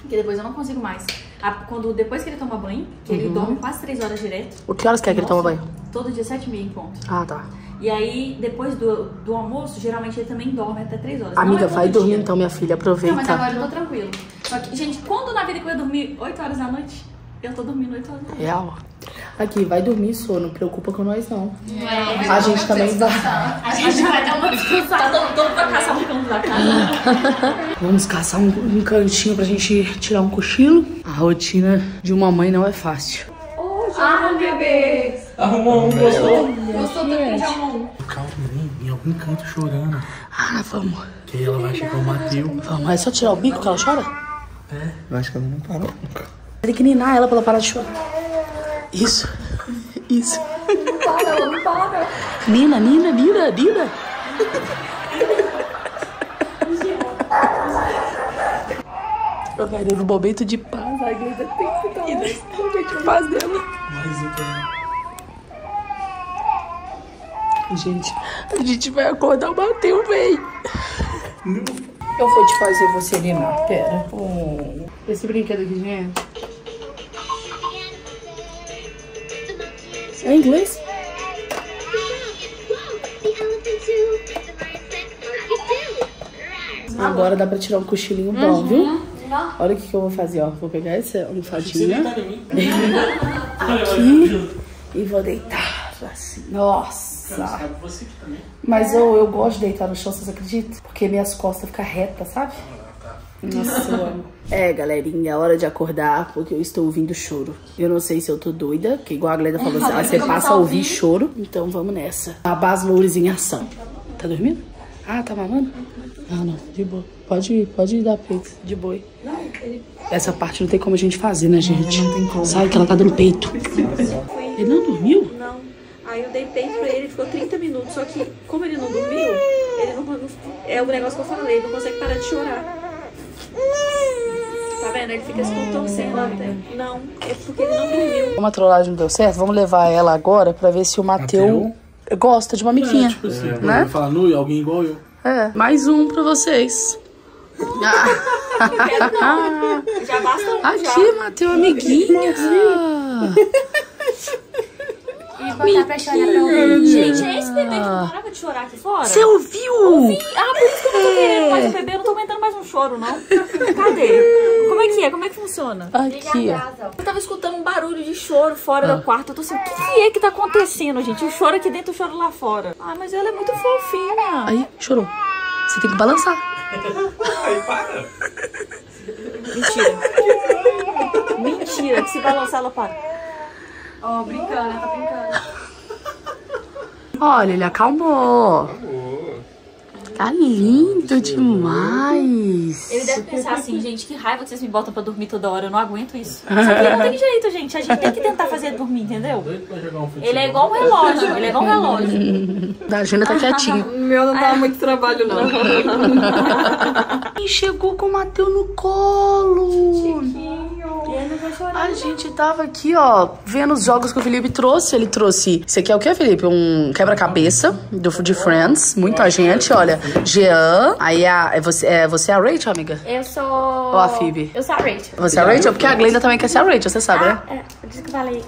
Porque depois eu não consigo mais. A- Quando, depois que ele toma banho, que ele dorme quase três horas direto. O que horas quer que ele toma banho? Todo dia, sete e meia em ponto. Ah, tá. E aí, depois do, do almoço, geralmente ele também dorme até três horas. Amiga, é vai dormir dia. então, minha filha. Não, mas Aproveita. agora eu tô tranquilo. Só que, gente, quando na vida que eu ia dormir 8 horas da noite, eu tô dormindo 8 horas da noite. Real. Aqui, vai dormir, só. Não preocupa com nós, não. A gente também vai. A gente vai dar uma descansada. Tá todo, pra caçar um canto da casa. *laughs* Vamos caçar um, um cantinho pra gente tirar um cochilo. A rotina de uma mãe não é fácil. Ah, bebê. Arrumou um, gostou? Gostou do que já amou? Calma, em algum canto chorando. Ah, vamos. E ela vai chegar o Matheus. Vamos, é só tirar o bico que ela chora? Eu acho que ela não parou nunca. Tem que ninar ela pra ela parar de chorar. Isso. Isso. Não para, ela não para. Nina, Nina, Nina, Nina. Eu vai no momento de paz, a igreja tem que estar no momento de paz dela. Mas eu tô... Gente, a gente vai acordar o Matheus, vem. Eu vou te fazer você animar, pera. Oh. Esse brinquedo aqui, gente. É inglês? Agora dá pra tirar um cochilinho bom, viu? Olha o que, que eu vou fazer, ó. Vou pegar essa almofadinha mim. *laughs* aqui e vou deitar assim. Nossa! Mas eu, eu gosto de deitar no chão, vocês acreditam? Porque minhas costas ficam retas, sabe? Nossa, eu amo. É, galerinha, é hora de acordar, porque eu estou ouvindo choro. Eu não sei se eu tô doida, que igual a Glenda falou assim, ah, você passa a ouvir choro. Então vamos nessa. A base Loures em ação. Tá dormindo? Ah, tá mamando? Ah, não, de boa. Pode, pode dar peito, de boi. Essa parte não tem como a gente fazer, né, gente? Não tem como. Sabe que ela tá dando peito. Ele não dormiu? Não. Aí eu dei peito pra ele, ficou 30 minutos. Só que, como ele não dormiu, ele não, não- É o negócio que eu falei, ele não consegue parar de chorar. Tá vendo? Ele fica se contorcendo até. Não, é porque ele não dormiu. Como a trollagem não deu certo, vamos levar ela agora pra ver se o Mateu gosta de uma amiguinha. Tipo assim, né? né? falar nu, alguém igual eu. É, mais um pra vocês. *laughs* Ah, Já basta um aqui, Mateu, amiguinha. *laughs* E botar pra chorar pra ouvir. Gente, é esse bebê que não parava de chorar aqui fora? Você ouviu? Ah, por isso que eu não tô querendo mais um bebê, eu não tô aguentando mais um choro, não. Cadê? Como é que é? Como é que funciona? Aqui, ó. Eu tava escutando um barulho de choro fora do quarto. Eu tô assim, o que, que é que tá acontecendo, gente? O choro aqui dentro, o choro lá fora. Ah, mas ela é muito fofinha. Aí, chorou. Você tem que balançar. Mentira. Mentira, que se balançar ela para. Ó, brincando, ela tá brincando. Olha, ele acalmou. Tá lindo demais. Ele deve pensar assim, gente, que raiva que vocês me botam pra dormir toda hora. Eu não aguento isso. *laughs* Só que não tem jeito, gente. A gente tem que tentar fazer dormir, entendeu? Ele é igual um relógio. Ele é igual um relógio. Da agenda tá quietinho. *laughs* O meu não dá muito trabalho, não. Ih, *laughs* chegou com o Mateu no colo. E A gente tava aqui, ó, vendo os jogos que o Felipe trouxe. Ele trouxe. Isso aqui é o que, Felipe? Um quebra-cabeça do de Friends. Muita gente, olha. Jean. Aí a, é você, é você é a Rachel, amiga? Eu sou. Ou a Phoebe? Eu sou a Rachel. Você é a Rachel? Porque a Glenda também quer ser a Rachel, você sabe, né? Ah, é, por isso que eu falei.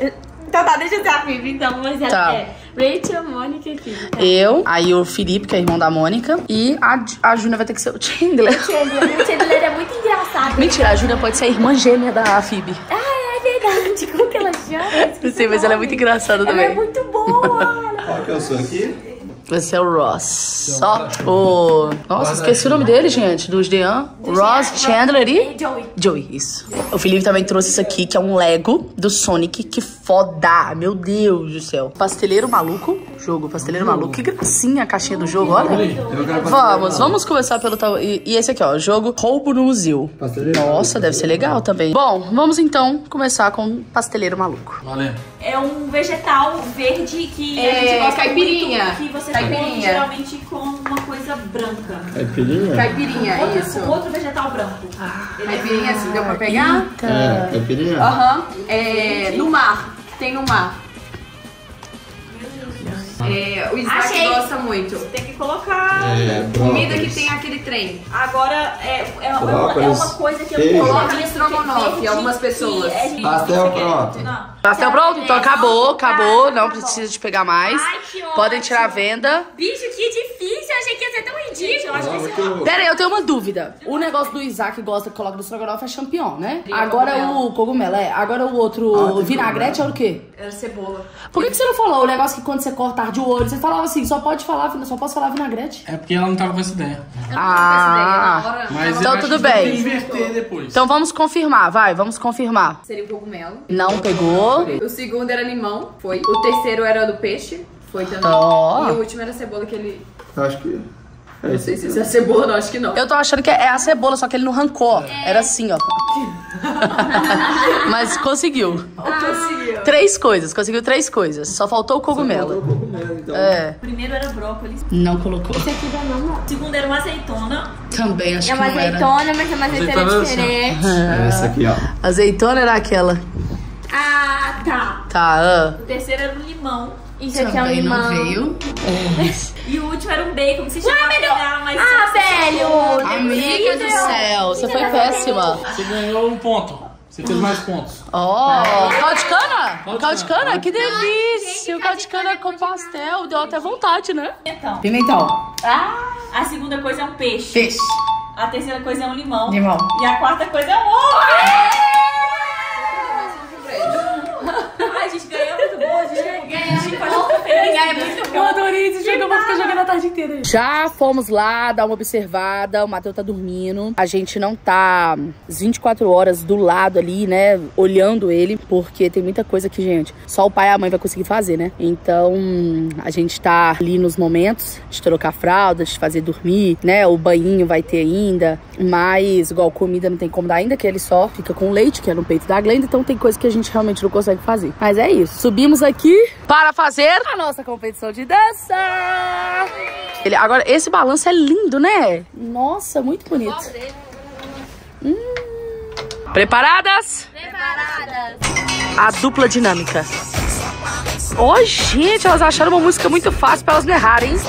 Então tá, deixa eu ser a Phoebe, então. Mas ela Tá. é Rachel, Mônica e Phoebe. Tá. Eu, aí o Felipe, que é irmão da Mônica. E a, a Júnia vai ter que ser o Chandler. Chandler, o Chandler é muito engraçado. Mentira, a Júlia pode ser a irmã gêmea da Phoebe. Ah, é verdade. Como que ela chama? Não sei, mas ela é muito engraçada Ela também. é muito boa. Qual que eu sou aqui? Você é o Ross. Só o. Nossa, esqueci o nome dele, gente. Dos Dean. Ross, Chandler e. Joey. Joey, isso. O Felipe também trouxe isso aqui, que é um Lego do Sonic. Que foda! Meu Deus do céu. Pasteleiro maluco. Jogo, pasteleiro maluco. Que gracinha a caixinha do jogo, olha. Vamos, vamos começar pelo. tal- E, e esse aqui, ó. Jogo Roubo no Museu. Pasteleiro Nossa, deve ser legal também. Bom, vamos então começar com Pasteleiro Maluco. Valendo. É um vegetal verde que É, a gente gosta caipirinha. muito, que você Caipirinha. geralmente com uma coisa branca. Caipirinha? Caipirinha, Outro, isso. outro vegetal branco. Ele é Caipirinha, assim, deu pra pegar? É, caipirinha? Aham. É, no mar. que Tem no mar. É, o Isaac Achei. gosta muito. Tem que colocar. É, Comida que tem aquele trem. Agora é, é, uma- é uma Brócolis, coisa que eu coloco Coloca no estrogonofe, algumas que pessoas. é de- Pastel pronto. Não. Pastel pronto? Então acabou, acabou. Não Tá precisa de pegar mais. Ai, que Podem ótimo. tirar a venda. Bicho, que difícil. Eu achei que ia ser tão ridículo. Eu acho que é Pera aí, eu tenho uma dúvida. O negócio do Isaac que gosta que coloca no estrogonofe é champignon, né? Agora o cogumelo, é. Agora o outro Ah, vinagrete é o quê? Era cebola. Por que, que você não falou o negócio que quando você corta o olho, você falava assim, só pode falar, só posso falar vinagrete? É porque ela não tava com essa ideia. Ah, Mas Então tudo bem. que inverter depois. então vamos confirmar, vai, vamos confirmar. Seria o cogumelo. Não pegou. O segundo era limão, foi. O terceiro era do peixe, foi também. Ó. E o último era cebola que ele. Acho que Não sei se isso é cebola, não, acho que não. Eu tô achando que é a cebola, só que ele não arrancou. Era assim, ó. *laughs* Mas conseguiu. Três coisas, conseguiu três coisas. Só faltou o cogumelo. Cogumelo, então. É. O primeiro era brócolis. Não colocou. Esse aqui já não. O segundo era uma azeitona. Também acho É que uma não era. azeitona, mas é uma azeitona Azeitona assim, diferente. É essa aqui, ó. *laughs* Azeitona era aquela. Ah, tá. Tá, ah. O terceiro era um limão. Isso aqui é um limão. não veio. *laughs* E o último era um bacon que chama pegar, mas... Ah, velho! Amiga do céu, você foi péssima. Você ganhou um ponto. Você fez mais pontos. Ó, caldo de cana? Caldo de Caldo de cana. Que delícia. O caldo de cana com pastel. Deu até vontade, né? Então, Pimentão. a segunda coisa é um peixe. Peixe. A terceira coisa é um limão. Limão. E a quarta coisa é um ovo. Ai, a gente ganhou muito bom. A gente ganhou. A gente pode ficar feliz. É muito bom. Eu adorei esse jogo, eu vou ficar jogando a tarde inteira. Já fomos lá dar uma observada, o Matheus tá dormindo. A gente não tá as 24 horas do lado ali, né, olhando ele, porque tem muita coisa que, gente, só o pai e a mãe vai conseguir fazer, né? Então, a gente tá ali nos momentos de trocar fralda, de fazer dormir, né? O banhinho vai ter ainda, mas igual comida não tem como dar ainda, que ele só fica com leite, que é no peito da Glenda, então tem coisa que a gente realmente não consegue fazer. Mas é isso. Subimos aqui para fazer a nossa competição de dança. Ele, agora, esse balanço é lindo, né? Nossa, muito bonito. Hum. Preparadas? Preparadas. A dupla dinâmica. Ô, gente, elas acharam uma música muito fácil pra elas não errarem. Ei!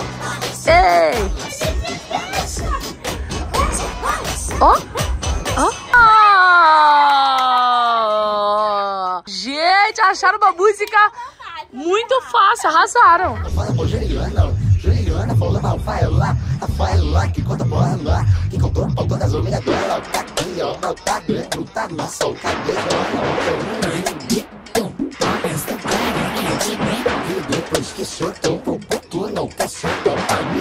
Ó! Ó! Ah! Gente, acharam uma música muito fácil, arrasaram. Fala por Juliana, Juliana falando vai lá, vai lá, que conta boa lá, que contou pra todas as ovelhas dela, tá aqui, ó, tá dentro, tá na sua cabeça. Depois que soltou, o tu não quer soltar pra mim.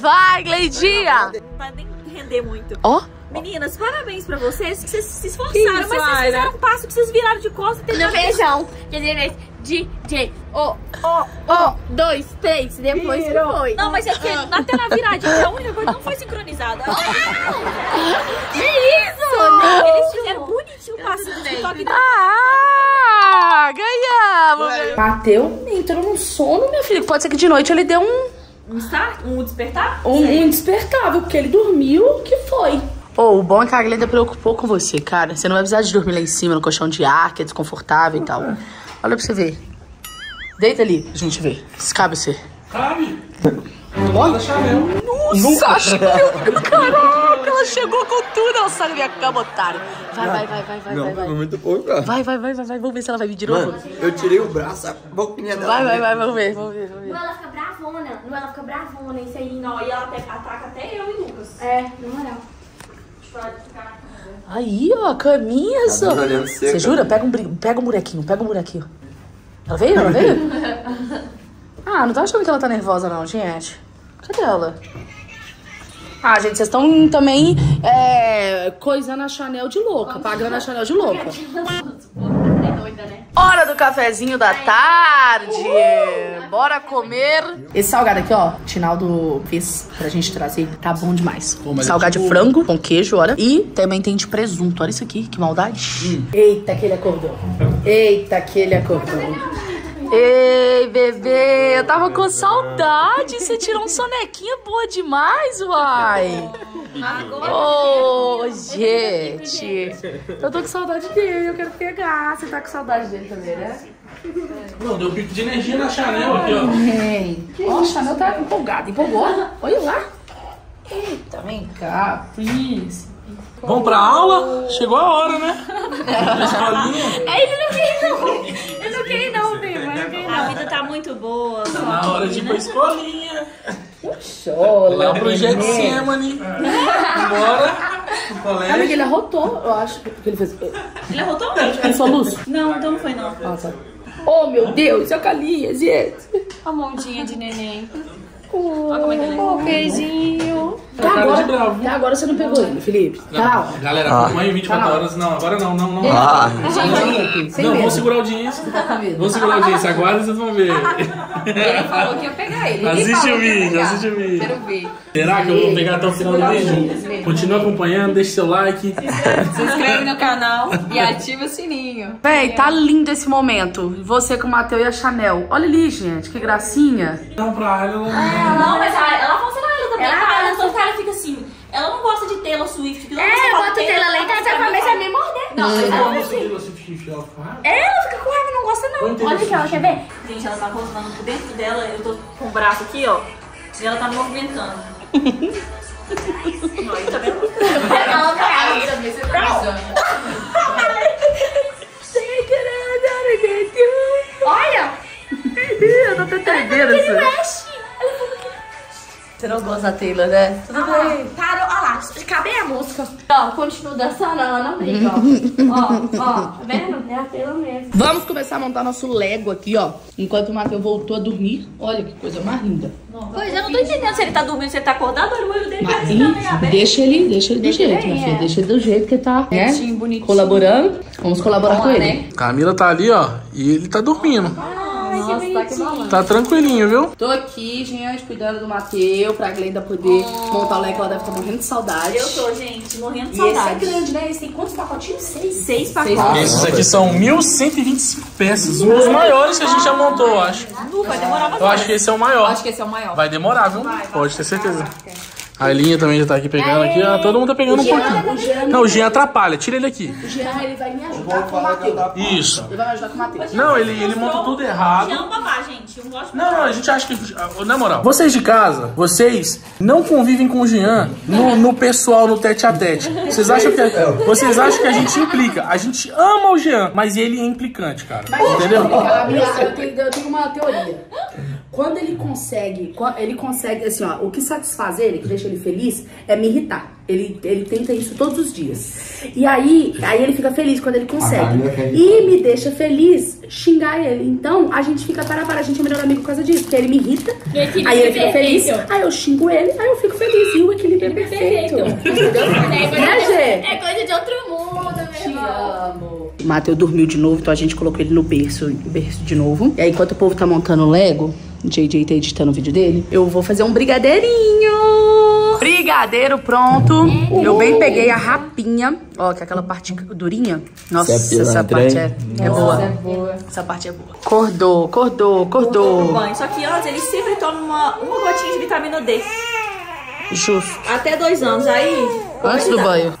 Vai, Gleidinha! Pra nem render muito. Ó, Meninas, parabéns pra vocês, que vocês se esforçaram, Isso, mas vocês Aira. fizeram um passo que vocês viraram de costas e No tentaram... beijão. Quer dizer, fez DJ. Ó, ó, ó. Dois, três. Depois foi. Não, mas é que até na viradinha, a única coisa não foi sincronizada. *laughs* Que isso? Eles fizeram bonitinho o passo do TikTok. Ah, ganhamos! Bateu, entrou num sono, minha filha. Pode ser que de noite ele deu um, Um start? Um despertar? um, um despertável, porque ele dormiu, que foi. Ô, o bom é que a Glenda preocupou com você, cara. Você não vai precisar de dormir lá em cima, no colchão de ar, que é desconfortável e tal. Olha pra você ver. Deita ali, pra gente ver. Se cabe você. Cabe. Olha. Da Chanel. Nossa, Chanel. Caraca, ela chegou com tudo. Ela sai da minha cama, otário. Vai, vai, vai, vai, vai, Não, vai, foi vai. muito pouco, cara. Vai, vai, vai, vai, vai. Vamos ver se ela vai vir de novo. Mano, eu tirei o braço, a boquinha dela. Vai, vai, vai, vamos ver, vamos ver, vamos ver. Não, ela fica bravona. Não, ela fica bravona. Isso aí. Não, e ela até, ataca até eu e Lucas. É, na moral. Aí, ó, caminha só. Tá seca. Você jura? Pega um, pega um buraquinho, pega um buraquinho. Ela veio? Ela veio? *laughs* ah, não tô achando que ela tá nervosa, não, gente. Cadê ela? Ah, gente, vocês estão também é, coisando a Chanel de louca, pagando a Chanel de louca. Hora do cafezinho da tarde. Bora comer. Esse salgado aqui, ó, Tinaldo fez pra gente trazer. Tá bom demais. Pô, é salgado de tipo- frango com queijo, olha. E também tem de presunto. Olha isso aqui, que maldade. Eita, que ele acordou. Eita, que ele acordou. Ei, bebê, eu tava com saudade. Você tirou um sonequinha boa demais, uai. Ô, gente. Eu tô com saudade dele, eu quero pegar. Você tá com saudade dele também, né? Não, deu pico de energia na Chanel aqui, ó. Ei. Ó, o Chanel tá empolgado. Empolgou? Olha lá. Eita, vem cá, please. Vamos pra aula? Chegou a hora, né? *laughs* É, ele não quer não. Tá muito boa. só Na hora de ir pra né? escolinha. Chola. Lá pro Getsemane. Bora. Pro Amiga, colégio. ele arrotou, eu acho. Porque ele fez. Ele arrotou? Ele soluço? Não, então não foi não. Ah, tá. Oh, meu Deus, a galinha, gente. A mãozinha de neném. Oh, Olha como é que ele é. beijinho. Tá cara de agora, bravo. até agora você não pegou ele, Felipe. Canal. Galera, Ah. acompanha 24 Canal. horas. Não, agora não, não, não. Ah. Felipe, sem Não, medo. vamos segurar a audiência. Tá. Vamos segurar a audiência. Aguarda vocês vão ver. Ele falou que ia pegar ele. Assiste o vídeo, assiste o vídeo. Quero ver. Será que eu vou pegar até o final do vídeo? Continua acompanhando, deixa seu like. Se inscreve no canal e ativa o sininho. Véi, tá lindo esse momento. Você com o Matheus e a Chanel. Olha ali, gente, que gracinha. Não, pra ela, ela Não, mas ela, ela funciona ela. Ela, ela, todo cara fica assim. Ela não gosta de Taylor Swift. que que É, fala bota o Taylor lá e tá essa cabeça a me morder. Não, ela não fica gosta de você xixi, ela fala. Ela fica com raiva, não gosta não. Taylor Olha aqui, ela Swift. quer ver? Gente, ela tá rosnando por dentro dela. Eu tô com o braço aqui, ó. E ela tá me movimentando. *laughs* Não, aí tá vendo? Ela tá Olha. Eu tô até entendendo isso. Mexe. Você não gosta da Taylor, né? Tudo bem. Parou, olha lá, acabei a música. Ó, continuo dançando, ela não briga, ó. *laughs* ó, ó, tá vendo? É a Taylor mesmo. Vamos começar a montar nosso Lego aqui, ó. Enquanto o Matheus voltou a dormir. Olha que coisa mais linda. Pois eu não tô entendendo se ele tá dormindo, se ele tá acordado, o olho dele Mas, tá ih, aberto. deixa ele, deixa ele do jeito, minha filha. Deixa ele do jeito que tá, né? Bonitinho, bonitinho. Colaborando. Vamos colaborar com ele. né? Camila tá ali, ó, e ele tá dormindo. Nossa, tá que. Tá tranquilinho, viu? Tô aqui, gente, cuidando do Matheus, pra Glenda poder montar o Lego. Ela deve estar morrendo de saudade. Eu tô, gente, morrendo de E esse é saudade. grande, né? Esse tem quantos pacotinhos? Seis. Seis pacotes. Esses aqui são 1125 peças. Um dos maiores que a gente já montou, eu acho. Vai demorar mais Eu acho que esse é o maior. Acho que esse é o maior. Vai demorar, viu? Pode ter certeza. A Elinha também já tá aqui pegando aqui. ó, todo mundo tá pegando um pouquinho. O Jean, Não, o Jean atrapalha. Tira ele aqui. o Jean, ele vai me ajudar com o Matheus. Isso. Ele vai me ajudar com o Matheus. Não, ele, ele monta tudo errado. Jean babá, gente. Eu não gosto Não, não, a gente acha que. Na moral, vocês de casa, vocês não convivem com o Jean no, no pessoal, no tete a tete. Vocês acham que. Vocês acham que a gente implica. A gente ama o Jean, mas ele é implicante, cara. Entendeu? A minha- eu, tenho, eu tenho uma teoria. Quando ele consegue, ele consegue, assim, ó, o que satisfaz ele, que deixa ele feliz, é me irritar. Ele, ele tenta isso todos os dias. E aí, aí ele fica feliz quando ele consegue. E me deixa feliz xingar ele. Então, a gente fica para para, a gente é melhor amigo por causa disso, porque ele me irrita. Aí ele fica feliz, aí eu xingo ele, aí eu fico feliz. E o equilíbrio é perfeito. Entendeu? Né? É coisa de outro mundo, meu irmão. O Matheus dormiu de novo, então a gente colocou ele no berço, berço de novo. E aí, enquanto o povo tá montando o Lego, o JJ tá editando o vídeo dele, eu vou fazer um brigadeirinho. Brigadeiro pronto. Eu bem peguei a rapinha, ó, que é aquela parte durinha. Nossa, Essa é essa parte é, hein? é boa. Essa parte é boa. Acordou, acordou, acordou. banho. Só que antes ele sempre toma uma, uma gotinha de vitamina D. Justo. Até dois anos. Aí. Antes do banho.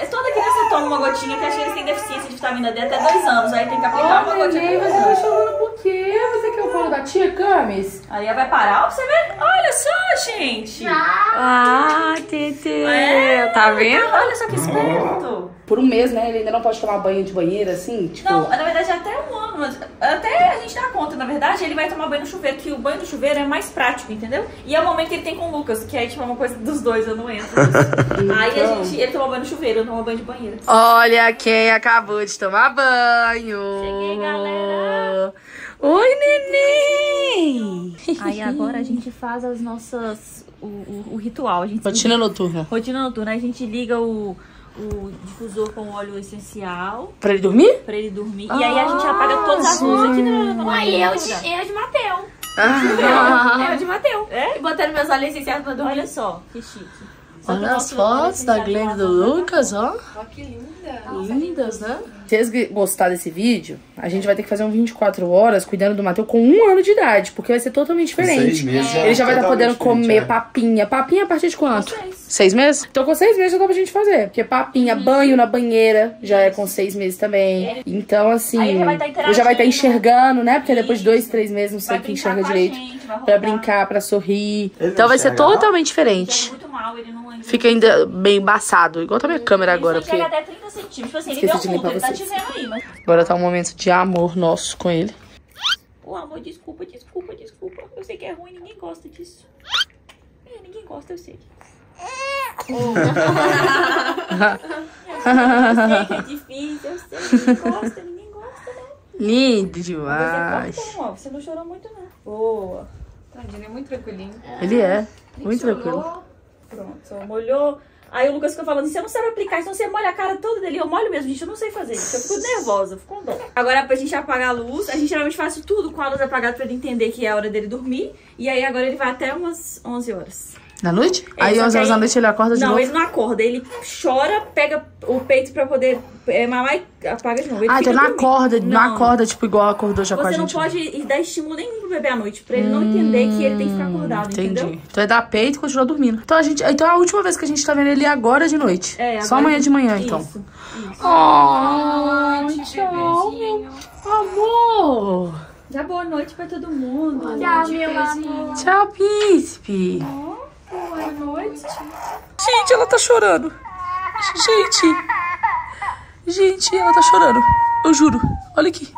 É, Toda criança toma uma gotinha, que que eles têm deficiência de vitamina D até dois anos. Aí tem que aplicar uma gotinha. por vez. chorando por quê? Você quer o colo da tia Camis? Aí ela vai parar pra você ver. Olha só, gente. Ah, Tete. É. Tá vendo? Olha só que esperto. Por um mês, né? Ele ainda não pode tomar banho de banheira, assim? Tipo... Não, na verdade até um ano. Mas Até a gente dá conta, na verdade, ele vai tomar banho no chuveiro, que o banho do chuveiro é mais prático, entendeu? E é o momento que ele tem com o Lucas, que aí tipo é uma coisa dos dois, eu não entro. nisso. aí a gente, ele toma banho no chuveiro, eu tomo banho de banheira. Olha quem acabou de tomar banho. Cheguei, galera. Oi, neném. *laughs* Aí agora a gente faz as nossas. o, o, o ritual. A gente Rotina noturna. Rotina noturna, a gente liga o, o difusor com óleo essencial Pra ele dormir? pra ele dormir. e aí a gente apaga todas as luzes aqui Aí eu de, eu de Mateu. Ah, Eu de Mateu. É? E botando meus olhos essenciais pra dormir. Olha só, que chique. Só olha as fotos da Glenda e do Lucas, ó. Ó, que linda. Lindas, né? Se vocês gostaram desse vídeo, a gente vai ter que fazer um 24 horas cuidando do Matheus com um ano de idade, porque vai ser totalmente diferente. Seis meses é Ele já vai estar podendo totalmente comer diferente, papinha. Papinha a partir de quanto? Seis meses? Então com seis meses já dá pra gente fazer. Porque papinha, banho na banheira, já é com seis meses também. Então, assim, Aí ele já vai tá ele já vai estar interagindo. enxergando, né? Porque depois de dois, três meses, não sei Vai o que brincar enxerga direito. gente, Pra brincar, pra sorrir. Ele Então vai ser totalmente Ele diferente. é muito mal, ele não ele Fica ainda bem embaçado, igual tá minha câmera Ele agora, porque até 30 centímetros. Tipo assim, ele Esqueci deu conta, ele tá te vendo aí, mas. agora tá um momento de amor nosso com ele. Pô, amor, desculpa, desculpa, desculpa. Eu sei que é ruim, ninguém gosta disso. É, ninguém gosta, eu sei. *laughs* eu sei que é difícil, eu sei ninguém gosta, ninguém gosta, né? Lindo Você demais. gosta, amor, você não chorou muito, não. Boa. Tadinho, é muito tranquilinho. Ele é. Muito tranquilo. Molhou, Pronto, só molhou. Aí o Lucas fica falando você não sabe aplicar, então você molha a cara toda dele. Eu molho mesmo, gente, eu não sei fazer isso. Eu fico nervosa, fico com dó. Agora pra gente apagar a luz, a gente geralmente faz tudo com a luz apagada pra ele entender que é a hora dele dormir. E aí agora ele vai até umas 11 horas. Na noite? É, aí só 11 que horas da noite ele acorda de Não, novo? ele não acorda, ele chora, pega o peito pra poder é, mamar e apaga de novo. Ele Ah, então não acorda, não. Não. acorda, tipo, igual acordou já com a Você não gente. pode dar estímulo nenhum pro bebê à noite, pra ele não entender que ele tem que ficar acordado, Entendi. entendeu? Então é dar peito e continua dormindo. Então a gente. Então a última vez que a gente tá vendo ele é agora de noite. É, Só amanhã de manhã, então. Isso. Oh, tchau, meu amor. Já boa noite pra todo mundo. Tchau, meu amor. Tchau, príncipe. Boa noite. Gente, ela tá chorando. Gente. Gente, ela tá chorando. Eu juro. Olha aqui.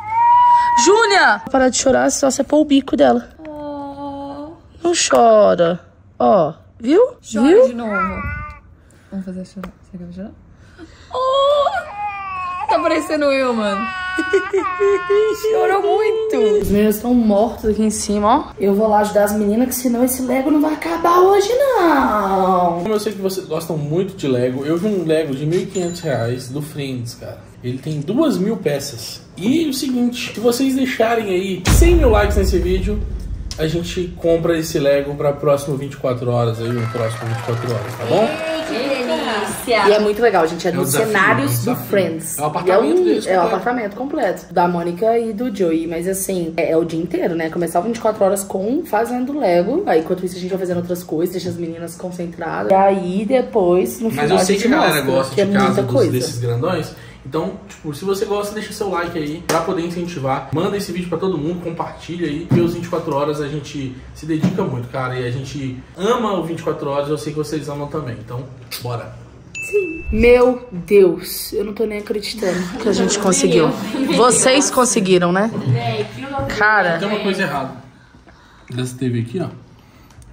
Júnia! Parar de chorar, só você pôr o bico dela. Não chora. Ó, viu? viu? de novo. Vamos fazer chorar. Você quer chorar? Tá parecendo eu, mano. Chorou muito. Os meninos estão mortos aqui em cima, ó. Eu vou lá ajudar as meninas, que senão esse Lego não vai acabar hoje, não. Como eu sei que vocês gostam muito de Lego, eu vi um Lego de 1.500 reais do Friends, cara. Ele tem duas mil peças. E o seguinte, se vocês deixarem aí 100 mil likes nesse vídeo, a gente compra esse Lego pra próximo 24 horas aí, no próximo 24 horas, tá bom? E é muito legal, gente. É, o dos desafio, cenários é o do. Friends. É o apartamento E deles É o completo. apartamento completo. Da Mônica e do Joey. Mas assim, é, é o dia inteiro, né? Começar 24 horas com fazendo Lego. Aí enquanto isso a gente vai fazendo outras coisas, deixa as meninas concentradas. E aí depois, no Mas final, eu sei a que a galera mostra, gosta que é de casa muita dos- coisa. desses grandões. Então, tipo, se você gosta, deixa seu like aí pra poder incentivar. Manda esse vídeo pra todo mundo, compartilha aí. Porque os 24 horas a gente se dedica muito, cara. E a gente ama o 24 horas, eu sei que vocês amam também. Então, bora. Meu Deus, eu não tô nem acreditando que a gente conseguiu. Vocês conseguiram, né? Cara, Tem uma coisa errada. Dessa TV aqui, ó.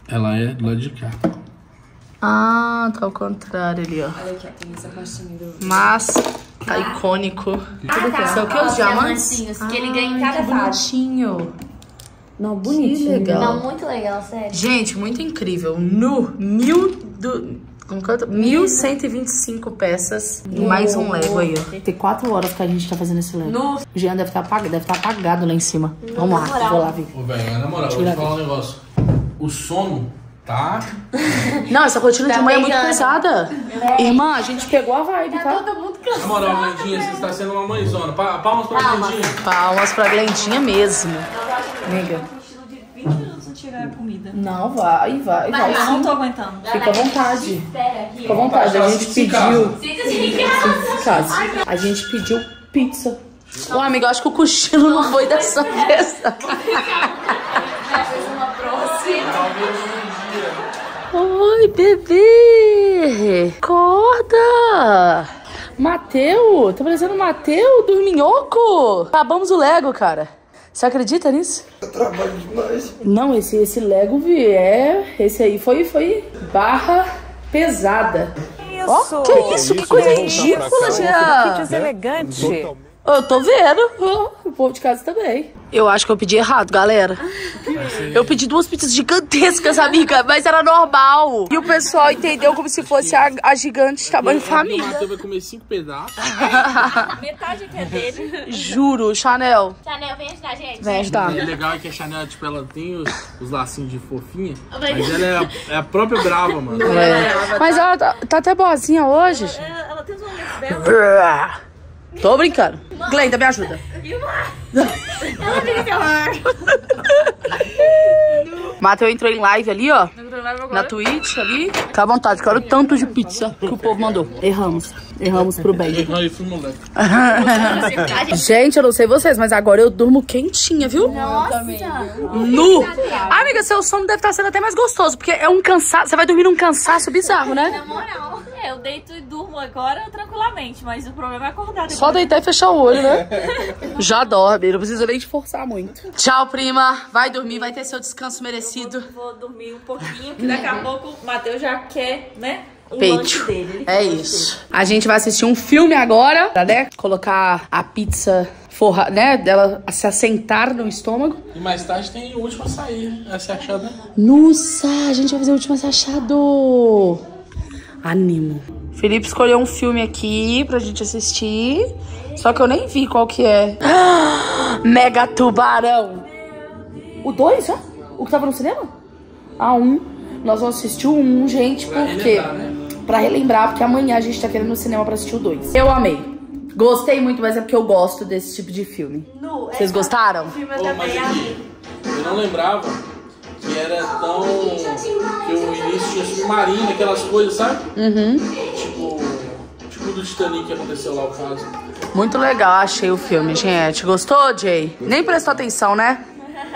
Ela é do lado de cá. ah, tá ao contrário ali, ó. Olha aqui, ó, tem essa pastinha do... Mas tá icônico. Ah, tá. São o que? Os diamantes? que ele ganha em cada Que bonitinho. Não, Que bonitinho. legal. Não, muito legal, sério. Gente, muito incrível. No mil do. Como que eu tô? 1125 peças e mais um Lego aí, ó. Tem quatro horas que a gente tá fazendo esse Lego. O Jean deve estar apagado, deve tá apagado lá em cima. Vamos lá, vou lá ver. Ô, velho, na moral, eu vou te falar um negócio. O sono tá. *laughs* Não, essa rotina de Tá mãe é muito pesada. Irmã, a gente pegou a vibe, tá? Todo mundo cansado. Na moral, Glendinha, você está sendo uma mãezona. Pa- Palmas pra Glendinha. Palmas pra Glendinha mesmo. Amiga. Cochilo de 20 minutos não tirar a comida. Não, vai, vai, vai. Eu não tô aguentando. Fica à vontade. Espera aqui. Fica à vontade. A gente em pediu. Fica de casa. A gente pediu pizza. Ô, amiga, eu acho que o cochilo não foi dessa vez. *laughs* Oi, bebê! Acorda! Mateu! Tá parecendo Mateu, dorminhoco! Acabamos o Lego, cara. Você acredita nisso? Eu trabalho demais. Não, esse, esse Lego Vi, é. Esse aí foi, foi barra pesada. Ó, que isso? Que coisa ridícula, Jean! elegante. Eu tô vendo. O povo de casa também. Eu acho que eu pedi errado, galera. Eu pedi duas pizzas gigantescas, amiga, mas era normal. E o pessoal entendeu como se fosse a, a gigante tamanho O família. Matheus vai comer cinco pedaços. *laughs* Metade que é dele. Juro, Chanel. Chanel, vem ajudar a gente. Vem ajudar. O legal é que a Chanel, tipo, ela tem os, os lacinhos de fofinha, mas ela é a, é a própria brava, mano. É. Mas ela tá, tá até boazinha hoje. Ela, ela tem os momentos dela. Tô brincando. Glenda, me ajuda. Matheus entrou em live ali, ó. Na Twitch ali. Fica à vontade, que olha o tanto de pizza que o povo mandou. Erramos. Erramos pro bem. Aí fui moleque. *laughs* Gente, eu não sei vocês, mas agora eu durmo quentinha, viu? Nossa. Nu! Amiga, seu sono deve estar sendo até mais gostoso, porque é um cansaço. Você vai dormir num cansaço bizarro, né? Na moral. É, eu deito e durmo agora tranquilamente, mas o problema é acordar depois. Só deitar e fechar o olho, né? *laughs* Já dorme, não precisa nem te forçar muito. Tchau, prima. Vai dormir, vai ter seu descanso merecido. Vou dormir um pouquinho, que daqui a pouco o Matheus já quer, né? o Peito. lanche dele. Ele É isso. A gente vai assistir um filme agora, pra, né? Colocar a pizza forra, né? Dela se assentar no estômago. E mais tarde tem o último a sair, a ser achado. Nossa, a gente vai fazer o último achado. Animo. Felipe escolheu um filme aqui pra gente assistir. Só que eu nem vi qual que é. *gasps* Mega Tubarão. O 2, ó? O que tava no cinema? Ah, um. Nós vamos assistir o um, gente, por quê? relembrar, né? Pra relembrar, porque amanhã a gente tá querendo no cinema pra assistir o 2. Eu amei. Gostei muito, mas é porque eu gosto desse tipo de filme. Nu, Vocês gostaram? O filme eu mas também eu não lembrava que era tão. que o início tinha submarino, aquelas coisas, sabe? Uhum. Tipo. Tipo do Titanic que aconteceu lá o caso. Muito legal, achei o filme, gente. Gostou, Jay? Nem prestou atenção, né?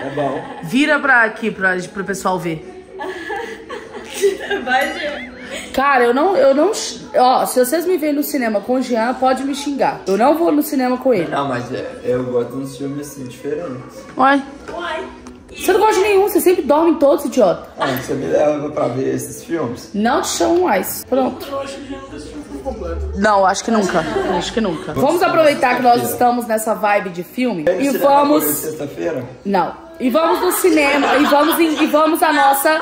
É bom. Vira pra aqui pra, pro pessoal ver. *laughs* Vai, Gê. Cara, eu não, eu não. Ó, se vocês me veem no cinema com o Jean, pode me xingar. Eu não vou no cinema com ele. Não, mas é, eu gosto de uns filmes assim diferentes. Uai. Uai. Você não gosta de nenhum, você sempre dorme em todos, idiota. Ah, você me leva pra ver esses filmes? Não te chamo mais. Pronto. Eu acho que já não desse filme por completo. Não, acho que nunca. Acho que nunca. Vamos aproveitar que nós estamos nessa vibe de filme e vamos. Sexta-feira? Não. E vamos no cinema e vamos, em- e vamos à nossa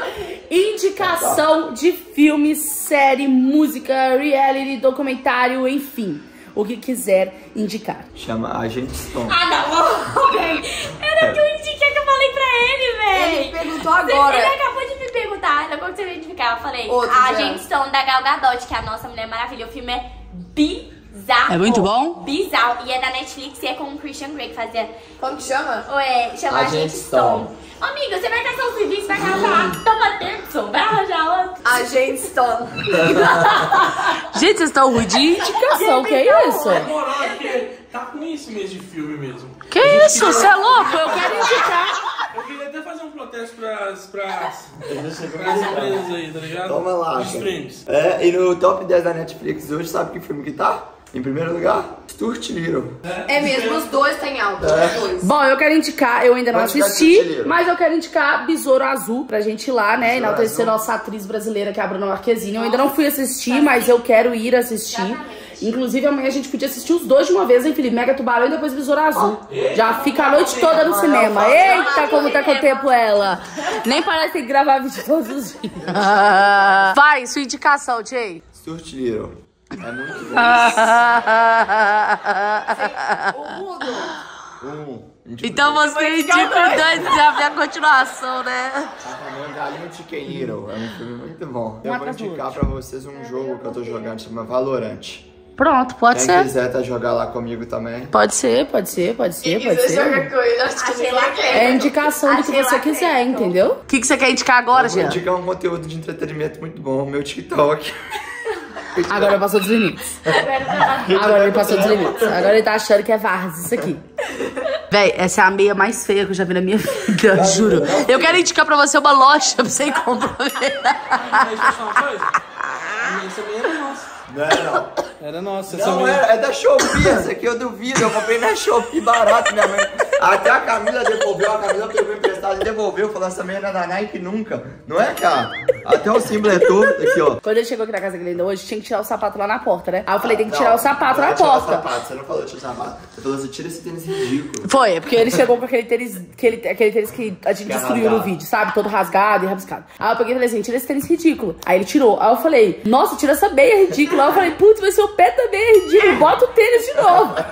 indicação de filme, série, música, reality, documentário, enfim. O que quiser indicar. Chama Agente Stone. Ah, não, véi. Era o que eu indiquei que eu falei pra ele, véi. Ele perguntou agora. Ele acabou de me perguntar, não como você me identificar. Eu falei, Outro a já. gente Stone da Gal Gadot, que é a nossa Mulher Maravilha. O filme é bizarro. É muito bom? Bizarro. E é da Netflix e é com o Christian Grey, que fazia... Como que chama? Ué, chama Agente Agente Stone. Ô, amiga, você vai caçar o serviço, vai caçar lá. Toma tempo, vai arranjar outro. Agente Stone. *laughs* Gente, vocês estão ruim de indicação, que é isso? É que tá ruim esse mês de filme mesmo. Que isso? Você é louco? Eu quero indicar. Eu queria até fazer um protesto pras, pras, pras empresas aí, tá ligado? Toma lá, Os streams. É, e no top 10 da Netflix hoje, sabe que filme que tá? Em primeiro lugar, Stuart Little. É mesmo, os dois têm alta. Os dois. Bom, eu quero indicar, eu ainda não Pode assisti, mas eu quero indicar Besouro Azul pra gente ir lá, né? Besouro Enaltecer Azul. nossa atriz brasileira, que é a Bruna Marquezine. Eu ainda não fui assistir, mas eu quero ir assistir. Inclusive, amanhã a gente podia assistir os dois de uma vez, hein, Felipe? Mega Tubarão e depois Besouro Azul. Já fica a noite toda no cinema. Eita, como tá com o tempo ela. Nem parece que tem que gravar vídeo todos os dias. *laughs* Vai, sua indicação, Jay. Stuart Little. É muito bom. O. Um. Então você indica os dois já vê a continuação, né? Tamanho Galinho Chicken Little. É um filme muito bom. Eu vou atrás do indicar pra vocês um jogo que eu tô jogando, chama Valorant. Pronto, pode Quem ser. quiser tá jogar lá comigo também. Pode ser, pode ser, pode ser, pode ser. com ele, acho que lá. É a indicação do que você quiser, entendeu? O que, que você quer indicar agora, Eu vou indicar um conteúdo de entretenimento muito bom, meu TikTok. Agora ele passou dos limites. Agora ele passou dos limites. Agora ele tá achando que é Vars isso aqui. Véi, essa é a meia mais feia que eu já vi na minha vida, juro. Eu quero indicar pra você uma loja pra você ir comprar. Mas deixa eu falar uma coisa. Essa minha era nossa. Não é não. Era nossa, Não, minha. é, é da Shopee, essa aqui eu duvido. Eu comprei na Shopee barato, minha mãe. Até a Camila devolveu, a Camila pegou emprestado e devolveu. Falou, essa menina é da Nike nunca. Não é, cara? Até o símbolo é todo aqui, ó. Quando ele chegou aqui na casa ainda hoje, tinha que tirar o sapato lá na porta, né? Aí eu falei, tem que Não, tirar o sapato na é tirar o porta. sapato, Você não falou tirar o sapato. Você falou assim, tira esse tênis ridículo. Foi, é porque ele chegou com aquele tênis, aquele, aquele tênis que a gente Que é destruiu no vídeo, sabe? Todo rasgado e rabiscado. Aí eu peguei e falei assim, tira esse tênis ridículo. Aí ele tirou. Aí eu falei, nossa, tira essa meia ridícula. Aí eu falei, putz, mas seu pé também é ridículo. Bota o tênis de novo. *laughs*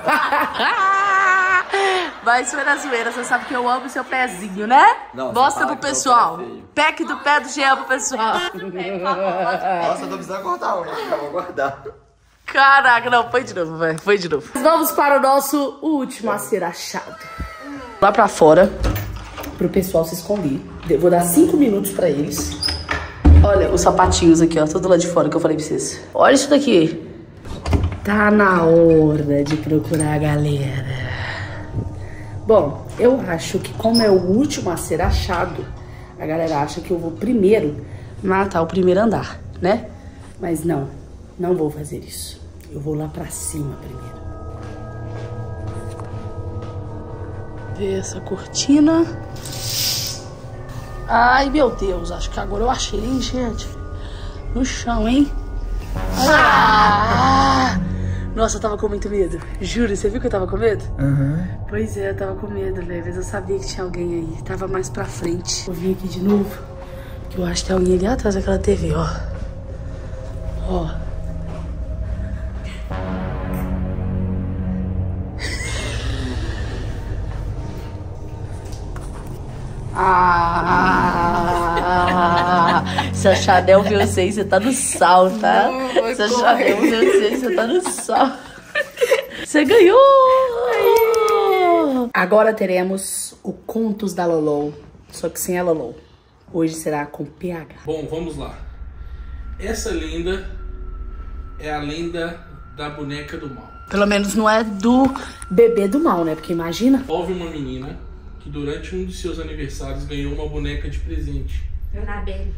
Vai, zoeira, zoeira. Você sabe que eu amo seu pezinho, né? Não, Mostra pro pessoal. pé é. Pack do pé do Jean pro pessoal. Nossa, eu tô precisando cortar unha, eu vou guardar. Caraca, não, foi de novo, velho. Foi de novo. Vamos para o nosso último a ser achado. Lá pra fora, pro pessoal se esconder. Eu Vou dar cinco minutos pra eles. Olha os sapatinhos aqui, ó. Tudo lá de fora que eu falei pra vocês. Olha isso daqui. Tá na hora de procurar a galera. Bom, eu acho que como é o último a ser achado, a galera acha que eu vou primeiro matar o primeiro andar, né? Mas não, não vou fazer isso. Eu vou lá pra cima primeiro. Ver essa cortina. Ai, meu Deus, acho que agora eu achei, hein, gente? No chão, hein? Ah! Nossa, eu tava com muito medo. Juro, você viu que eu tava com medo? Aham. Pois é, eu tava com medo, velho. Mas eu sabia que tinha alguém aí. Tava mais pra frente. Eu vim aqui de novo. Que eu acho que tem alguém ali atrás daquela TV, ó. Ó. *laughs* Ah! Se a Chanel viu você, você tá no sal, tá? Se a Chanel viu você, você tá no sal. Você ganhou! Agora teremos o Contos da Lolou, só que sem a Lolou. Hoje será com PH. Bom, vamos lá. Essa lenda é a lenda da boneca do mal. Pelo menos não é do bebê do mal, né? Porque imagina. Houve uma menina que durante um dos seus aniversários ganhou uma boneca de presente. Anabelle.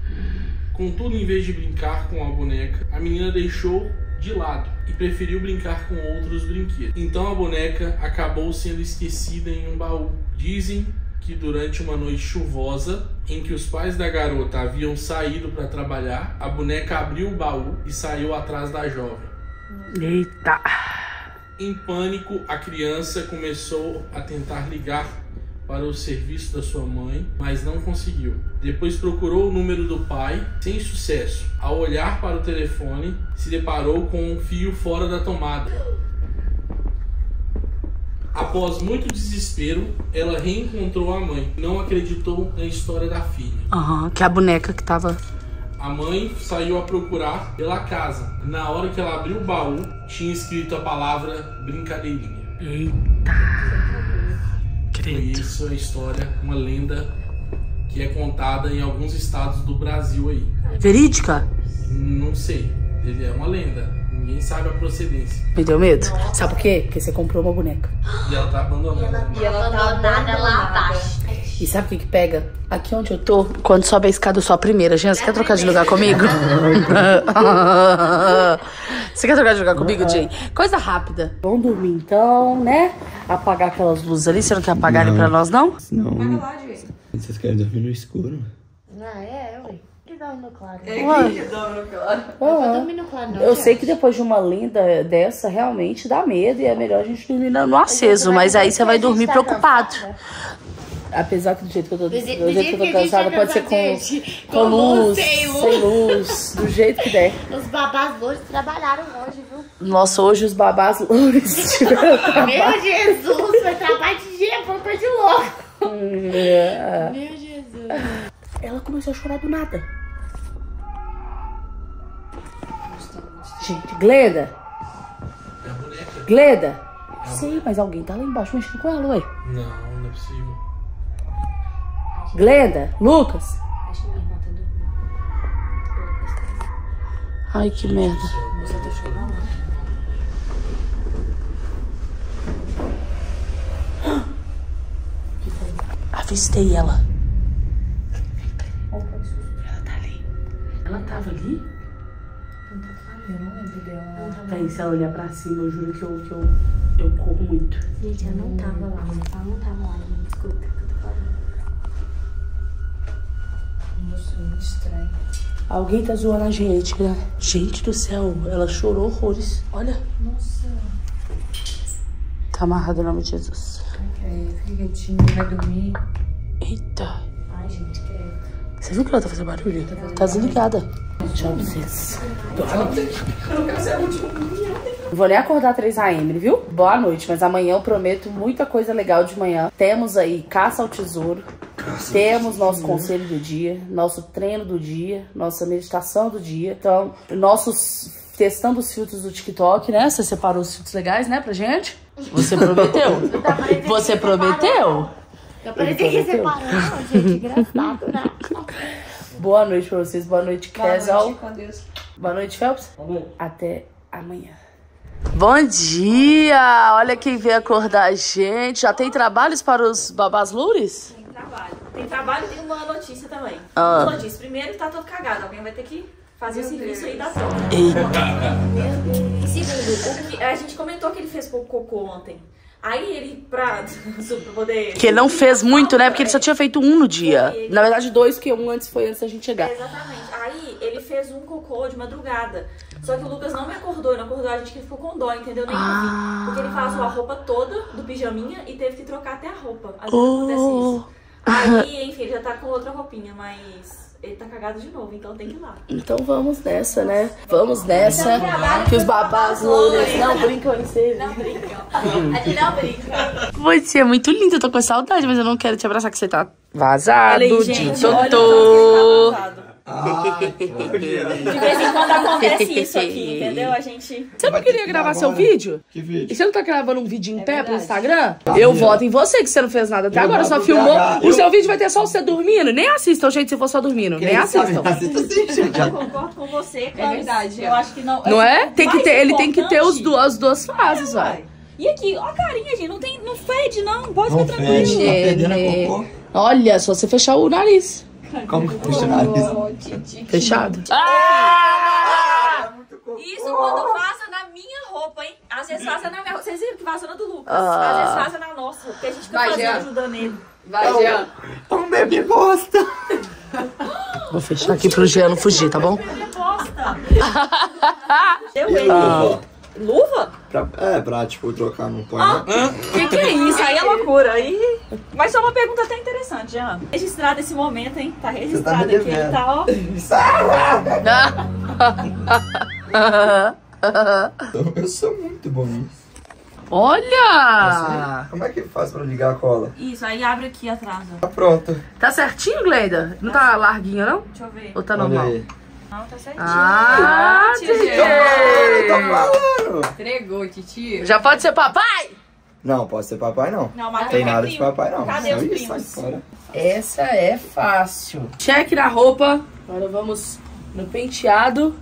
Contudo, em vez de brincar com a boneca, a menina deixou de lado e preferiu brincar com outros brinquedos. Então a boneca acabou sendo esquecida em um baú. Dizem que durante uma noite chuvosa, em que os pais da garota haviam saído para trabalhar, a boneca abriu o baú e saiu atrás da jovem. Eita. Em pânico, a criança começou a tentar ligar para o serviço da sua mãe, mas não conseguiu. Depois procurou o número do pai, sem sucesso. Ao olhar para o telefone, se deparou com um fio fora da tomada. Após muito desespero, ela reencontrou a mãe. Não acreditou na história da filha. Aham, que é a boneca que tava. A mãe saiu a procurar pela casa. Na hora que ela abriu o baú, tinha escrito a palavra brincadeirinha. Eita. Credo. isso a história, uma lenda que é contada em alguns estados do Brasil aí. Verídica? Não sei, ele é uma lenda. Ninguém sabe a procedência. Me deu medo? Sabe por quê? Porque você comprou uma boneca. E ela tá abandonada. E ela tá abandonada lá abaixo. E sabe o que que pega? Aqui onde eu tô, quando sobe a escada, eu sou a primeira. Jean, você quer trocar de lugar comigo? *laughs* *laughs* você quer trocar de lugar comigo, Jay? Coisa rápida. Vamos dormir então, né? Apagar aquelas luzes ali. Você não quer apagar ali pra nós, não? Não. Vocês querem dormir no escuro? Ah, é, ué. Que dá no claro. Ué. *laughs* Eu vou dormir no claro, não. Eu sei que depois de uma lenda dessa, realmente dá medo e é melhor a gente dormir no no aceso. Mas aí você vai dormir preocupado. Apesar que do jeito que eu tô, do jeito- jeito do que eu tô que cansada, tá pode ser com, gente. com Com luz, luz, sem luz. sem luz, do jeito que der. Os babás hoje trabalharam hoje, viu? Nossa, hoje os babás louros. *laughs* Meu Jesus, foi trabalho de dia, foi de louco. É. Meu Jesus. Ela começou a chorar do nada. Gente, Glenda, É a boneca? Glenda. Sei, mas alguém tá lá embaixo mexendo com ela, ué. Não, não é possível. Glenda, Lucas. Acho que minha irmã tá dormindo. Ai, que merda. Avistei ela. Ela tá ali. Ela tava ali? Eu não lembro dela. Tá se ela olhar pra cima, eu juro que eu, que eu, eu corro muito. Gente, ela não tava lá, ela não tava lá, gente. Escuta o que eu tô falando. Alguém tá zoando a gente, né? Gente do céu, ela chorou horrores. Olha. Nossa. Tá amarrado em nome de Jesus. Fica quietinho, vai dormir. Eita. Ai, gente, credo. Você viu que ela tá fazendo barulho? Tá desligada. Tchau, vocês. Não vou nem acordar 3 AM, viu? Boa noite, mas amanhã eu prometo muita coisa legal de manhã. Temos aí caça ao tesouro. Temos nosso conselho do dia, nosso treino do dia, nossa meditação do dia. Então, nossos testando os filtros do TikTok, né? Você separou os filtros legais, né, pra gente? Você *laughs* prometeu? Você prometeu? Eu parecia que você parou, gente. Engraçado, né? *laughs* Boa noite pra vocês, boa noite, Deus. Boa noite, Phelps. Até amanhã. Bom dia! Olha quem veio acordar a gente. Já tem trabalhos para os babás loures? Tem trabalho. Tem trabalho e tem uma notícia também. Ah. Uma notícia. Primeiro, tá todo cagado. Alguém vai ter que fazer o serviço aí da troca. Eita. E segundo, que, a gente comentou que ele fez pouco cocô ontem. Aí ele, pra, *laughs* pra poder... Que ele não fez muito, né? Porque ele só tinha feito um no dia. Na verdade, dois, porque um antes foi antes da gente chegar. Exatamente. Aí ele fez um cocô de madrugada. Só que o Lucas não me acordou, não acordou a gente que ele ficou com dó, entendeu? Nem Ah. Porque ele passou a roupa toda do pijaminha e teve que trocar até a roupa. Às vezes Oh. acontece isso. Aí, enfim, ele já tá com outra roupinha, mas ele tá cagado de novo, então tem que ir lá. Então vamos nessa, né? Vamos nessa. Que os babás louros não brincam em ser. Não brinca. A gente não brinca. Você é muito lindo, eu tô com saudade, mas eu não quero te abraçar que você tá vazado Olha aí, de gente, totô. que tá. Ah, De vez em quando acontece isso aqui, entendeu? A gente. *laughs* Você não queria gravar seu vídeo? Que E vídeo? você não tá gravando um vídeo em pé pro Instagram? Eu voto em você que você não fez nada até agora, só filmou. O seu vídeo vai ter só você dormindo. Nem assistam, gente, se for só dormindo. Nem assistam. Assista sim, gente. Eu concordo com você, Cláudia. É verdade, Eu acho que não. Não é? Tem que mais ter, ele tem que ter os importante- du- as duas fases, vai. E aqui, ó a carinha, gente. Não, tem, não fede, não. Pode Não ficar tranquilo. fede, tá fedendo a cocô. Olha, só você fechar o nariz. Como que puxa o nariz? Fechado. Isso quando vaza na minha roupa, hein? Às vezes vaza na minha roupa. Vocês viram que vaza na do Lucas? Ah. Às vezes vaza na nossa. Porque a gente fica Vai, fazendo, Jean. ajudando ele. Vai, Jean. Um bebê gosta. *laughs* Vou fechar aqui pro Jean não fugir, tá bom? *laughs* Deu ele. Luva. Luva? Pra, é, pra, tipo, trocar no põe, né? Que que é isso? Aí é loucura. Aí... Mas foi uma pergunta até interessante, Jean. Registrado esse momento, hein? Tá registrado me aqui. Ele tá, ó. *laughs* *laughs* Eu sou muito bom nisso. Olha! Como é que faz pra ligar a cola? Isso, aí abre aqui atrás, ó. Tá pronto. Tá certinho, Gleida? Não tá larguinho, não? Deixa eu ver. Ou tá Olha normal? aí. Não, tá certinho. Ah, Tia Titi! Tá falando. Entregou, Titi. Já pode ser papai? Não, pode ser papai, não. Não, mas Tem nada de papai, não. Cadê os Isso, primos? sai fora. Essa é fácil. Check na roupa. Agora vamos no penteado.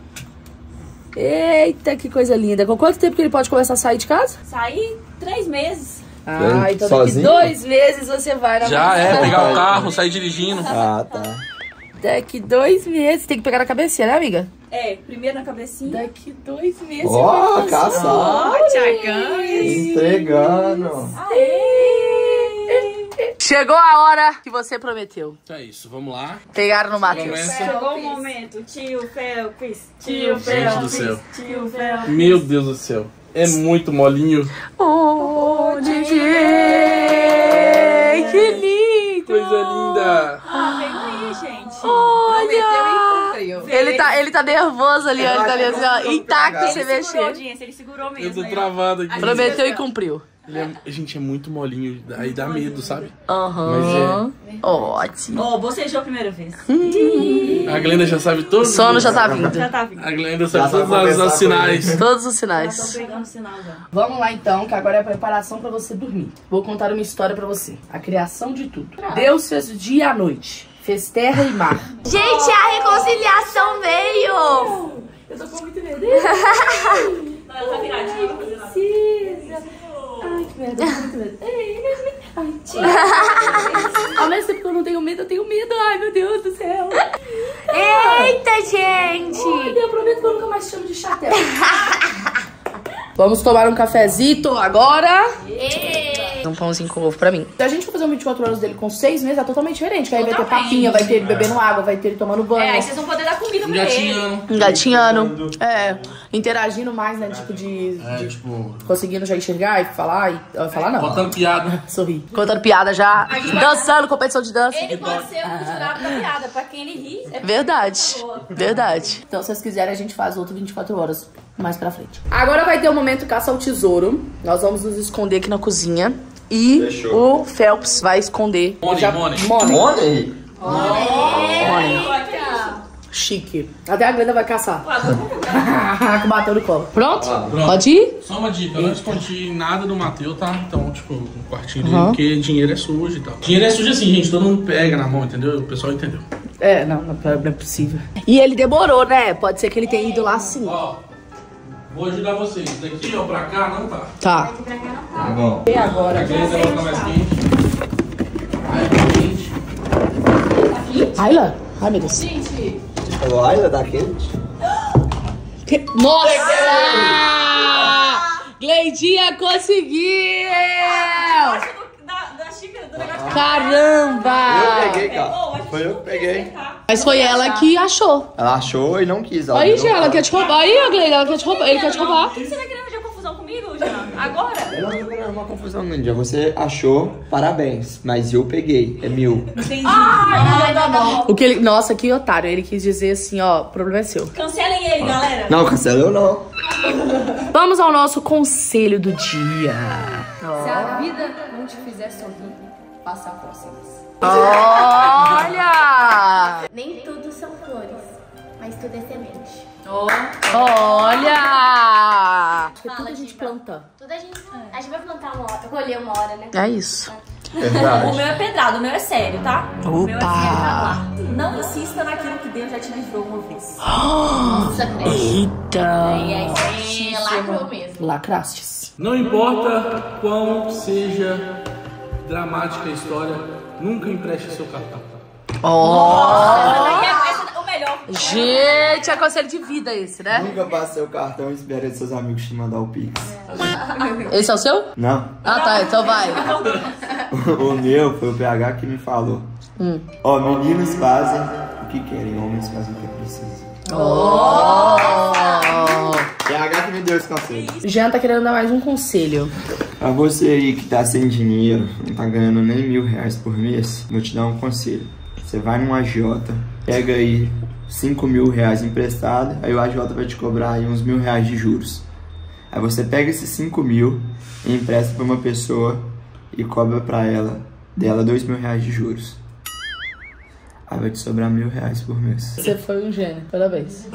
Eita, que coisa linda. Com quanto tempo que ele pode começar a sair de casa? Saí três meses. Ah, então Sozinho? daqui dois meses você vai na Já é, pegar o carro, sair dirigindo. Ah, tá. Daqui dois meses. Tem que pegar na cabecinha, né, amiga? É, primeiro na cabecinha. Daqui dois meses. Ó, mansão. Ó, Tiagão. Entregando. Chegou a hora que você prometeu. Então é isso, vamos lá. Pegaram no Matheus. Chegou o momento. Tio Felps. Tio Gente do Felps. céu. Tio Felps. Meu Deus do céu. É muito molinho. Oh, DJ! Que lindo! Coisa linda. Ah, vem aí, gente. Prometeu Olha! e cumpriu. Ele tá, ele tá nervoso ali, ó. Ele tá ali assim, ó, intacto sem Ele segurou, mexer. audiência, ele segurou Eu mesmo. tô aí, ó. travado aqui. Prometeu e cumpriu. Ele é- gente, é muito molinho. Aí dá medo, sabe? Aham. Ótimo. Ó, bocejou a primeira vez. A Glenda já sabe todos. O sono já tá vindo. Já tá vindo. A Glenda Já sabe tá todos os, conversando os com sinais. Todos os Já sinais. estão pegando sinal já. Vamos lá então, que agora é a preparação pra você dormir. Vou contar uma história pra você. A criação de tudo. Deus fez o dia e a noite. Fez terra e mar. Gente, a reconciliação veio! Eu tô com muito medo. Não, ela tá viradinha. tá fazendo assim. Ai, que merda, eu tô com muito medo. Ai, tia. *laughs* Ao mesmo tempo que eu não tenho medo, eu tenho medo. Ai, meu Deus do céu. Eita, gente! Olha, eu prometo que eu nunca mais te chamo de chatel. *laughs* Vamos tomar um cafezito agora. Um pãozinho com ovo pra mim. Se a gente for fazer um 24 horas dele com 6 meses, é totalmente diferente. Que aí vai ter Totalmente. papinha, vai ter ele bebendo água, vai ter ele tomando banho. É, aí vocês vão poder dar comida pra ele. Gatinhando. Engatinhando. É, interagindo mais, né? Tipo de, É, de tipo, conseguindo já enxergar e falar. E, ó, falar não. botando piada. *laughs* Sorrir. Contando piada já. Dançando, competição de dança. Ele pode ser o jurado da piada. Pra quem ele ri, é Verdade. Verdade. Então, se vocês quiserem, a gente faz outro 24 horas mais pra frente. Agora vai ter o momento caça ao tesouro. Nós vamos nos esconder aqui na cozinha. E Fechou. o Phelps vai esconder. Money, Já- money. Money. Money? Chique. Até a Glenda vai caçar. que *laughs* bateu no colo. Pronto? Pronto. Pode ir? Só uma dica, eu não escondi nada do Matheus, tá? Então, tipo, no quartinho dele, porque dinheiro é sujo e tal. Dinheiro é sujo assim, gente, todo mundo pega na mão, entendeu? O pessoal entendeu. É, não, não, não é possível. E ele demorou, né? Pode ser que ele tenha ido lá sim. Ó, vou ajudar vocês. Daqui, ó, pra cá, não tá. Tá. Tá bom. E agora? A Glenda vai ficar mais quente. Aí, quente. Ayla? Ai, meu Deus. Você falou, Ayla, dá quente? Que- Nossa! Gleidinha conseguiu! Acho do- xícara Caramba! Eu peguei, cara. Foi eu que peguei. Mas foi ela que achou. Ela achou e não quis. Ela Aí, Jean, ela quer te roubar. Aí, a ela quer te roubar. Ele quer te roubar. Por que você tá querendo fazer confusão comigo, Jean? Agora? Eu não tô querendo uma confusão, Ninja. Você achou, parabéns. Mas eu peguei. É mil. Entendi. O que ele... Nossa, que otário. Ele quis dizer assim, ó, o problema é seu. Cancelem ele, galera. Não, cancelou não. Vamos ao nosso conselho do dia. Se a vida não te fizer sorrir, faça cócegas. Olha! Nem tudo são flores, mas tudo é semente. Olha! Tudo a gente planta. Tudo a gente, a gente vai plantar uma hora, colher uma hora, né? É isso. O Verdade. meu é pedrado, o meu é sério, tá? O meu é sério, Opa! tá. Não insista naquilo que Deus já te livrou uma vez. Nossa. Eita! E aí, você lacrou mesmo. Lacrastes. Não importa quão seja dramática a história, nunca empreste seu cartão. Ó! Essa é o melhor. Gente, é conselho de vida esse, né? Nunca passe seu cartão e espere seus amigos te mandar o Pix. *laughs* Esse é o seu? Não. Ah, tá. Então vai. O meu foi o PH que me falou. Hum. Ó, meninos fazem o que querem, homens fazem o que precisam. Oh! PH que me deu esse conselho. Jean tá querendo dar mais um conselho. Pra você aí que tá sem dinheiro, não tá ganhando nem mil reais por mês, vou te dar um conselho. Você vai num agiota, pega aí 5 mil reais emprestado, aí o agiota vai te cobrar aí uns mil reais de juros. Aí você pega esses 5 mil e empresta pra uma pessoa e cobra pra ela, dela dois mil reais de juros. Aí vai te sobrar mil reais por mês. Você foi um gênio. Parabéns.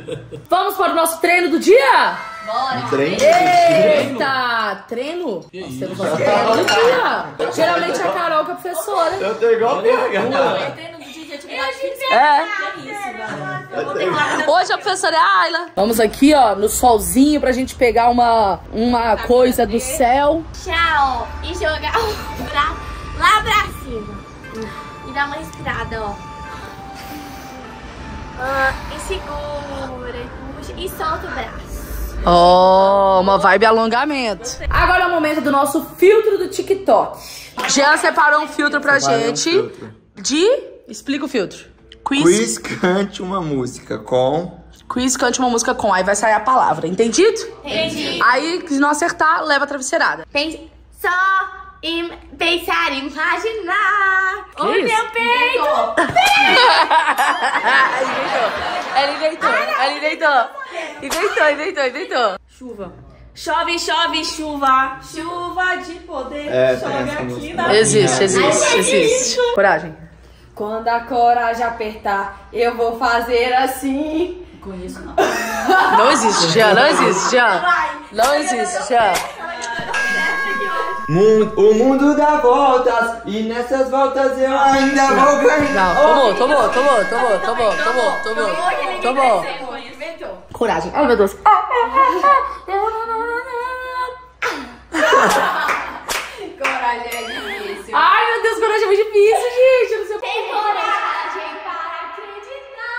*laughs* Vamos para o nosso treino do dia? Um trem? Eita! Treino? Não treino do dia. *laughs* Geralmente é a Carol que é a professora. Eu tô igual o PH. Treino de dia de atividade física. É. Ter que lá Hoje a professora é a Ayla. Vamos aqui, ó, no solzinho pra gente pegar uma, uma coisa do céu. Tchau. E jogar *laughs* o braço lá pra cima. E dá uma respirada, ó. Ah, e segura, e solta o braço. Oh, uma vibe alongamento. Agora é o momento do nosso filtro do TikTok. Jean separou um filtro pra Separei um gente filtro. de... Explica o filtro. Quiz. Quiz cante uma música com. Quiz cante uma música com, aí vai sair a palavra, entendido? Entendi. Aí, se não acertar, leva a travesseirada. Só em pensar, imaginar o isso? meu peito. Ele inventou, *laughs* ele inventou. Inventou, inventou, inventou. Chuva. Chove, chove, chuva. Chuva de poder. É, chove aqui na Existe, existe, existe. Coragem. Quando a coragem apertar, eu vou fazer assim. Conheço não. Não existe, Jean, não existe, Jean. Não existe, Jean. Mundo- o mundo dá voltas e nessas voltas eu ainda vou ganhar. Não, tomou, tomou, tomou, tomou, tomou, tomou, tomou, tomou. Coragem. Ai, meu Deus. Coragem é difícil. Ai, meu Deus, coragem é muito difícil, gente. Eu não sei Tem coragem para acreditar.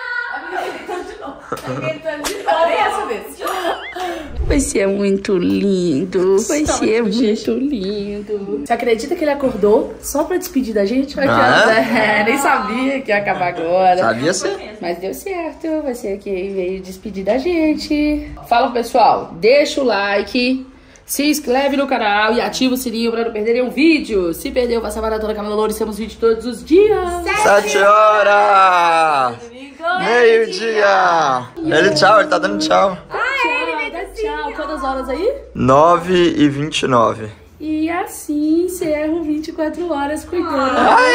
Vai ser muito lindo. Vai ser muito lindo. Você acredita que ele acordou só pra despedir da gente? Ah, ó, é, nem sabia que ia acabar agora. Sabia ser? Mas deu certo. Vai ser que veio despedir da gente. Fala, pessoal. Deixa o like. Se inscreve no canal e ativa o sininho pra não perderem um vídeo. Se perdeu, faça a maratona Camila Loures. Temos vídeo todos os dias. Sete horas! Meio-dia! Ele tchau, ele tá dando tchau. Tchau. Quantas horas aí? Nove e vinte e nove. E assim encerram 24 horas cuidando. Parabéns.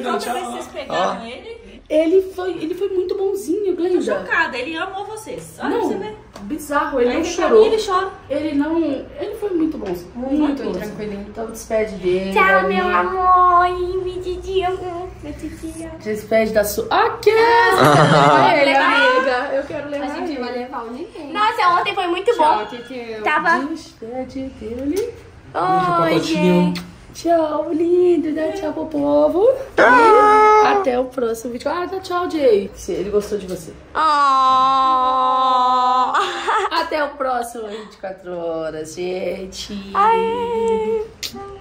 Quantas vezes vocês pegaram ele? Ele foi, ele foi muito bonzinho, Glenda. Chocada, ele amou vocês. Olha pra você Não, ver. bizarro, ele Aí não pra chorou. mim, ele chora. Ele não. Ele foi muito bonzinho. Muito, tranquilinho. Então despede dele. Tchau, meu amor. Me didia, me didia. Despede da sua. Ah, que? Leva ele, amiga. Eu quero levar A gente vai ele. levar o ninguém. Nossa, ontem foi muito bom. Tava. Despede dele. Oi, gente. Tchau, lindo. Dá tchau pro povo. E até o próximo vídeo. Ah, dá tchau, Jay. Se ele gostou de você. Oh. Até o próximo 24 horas, gente. Ai.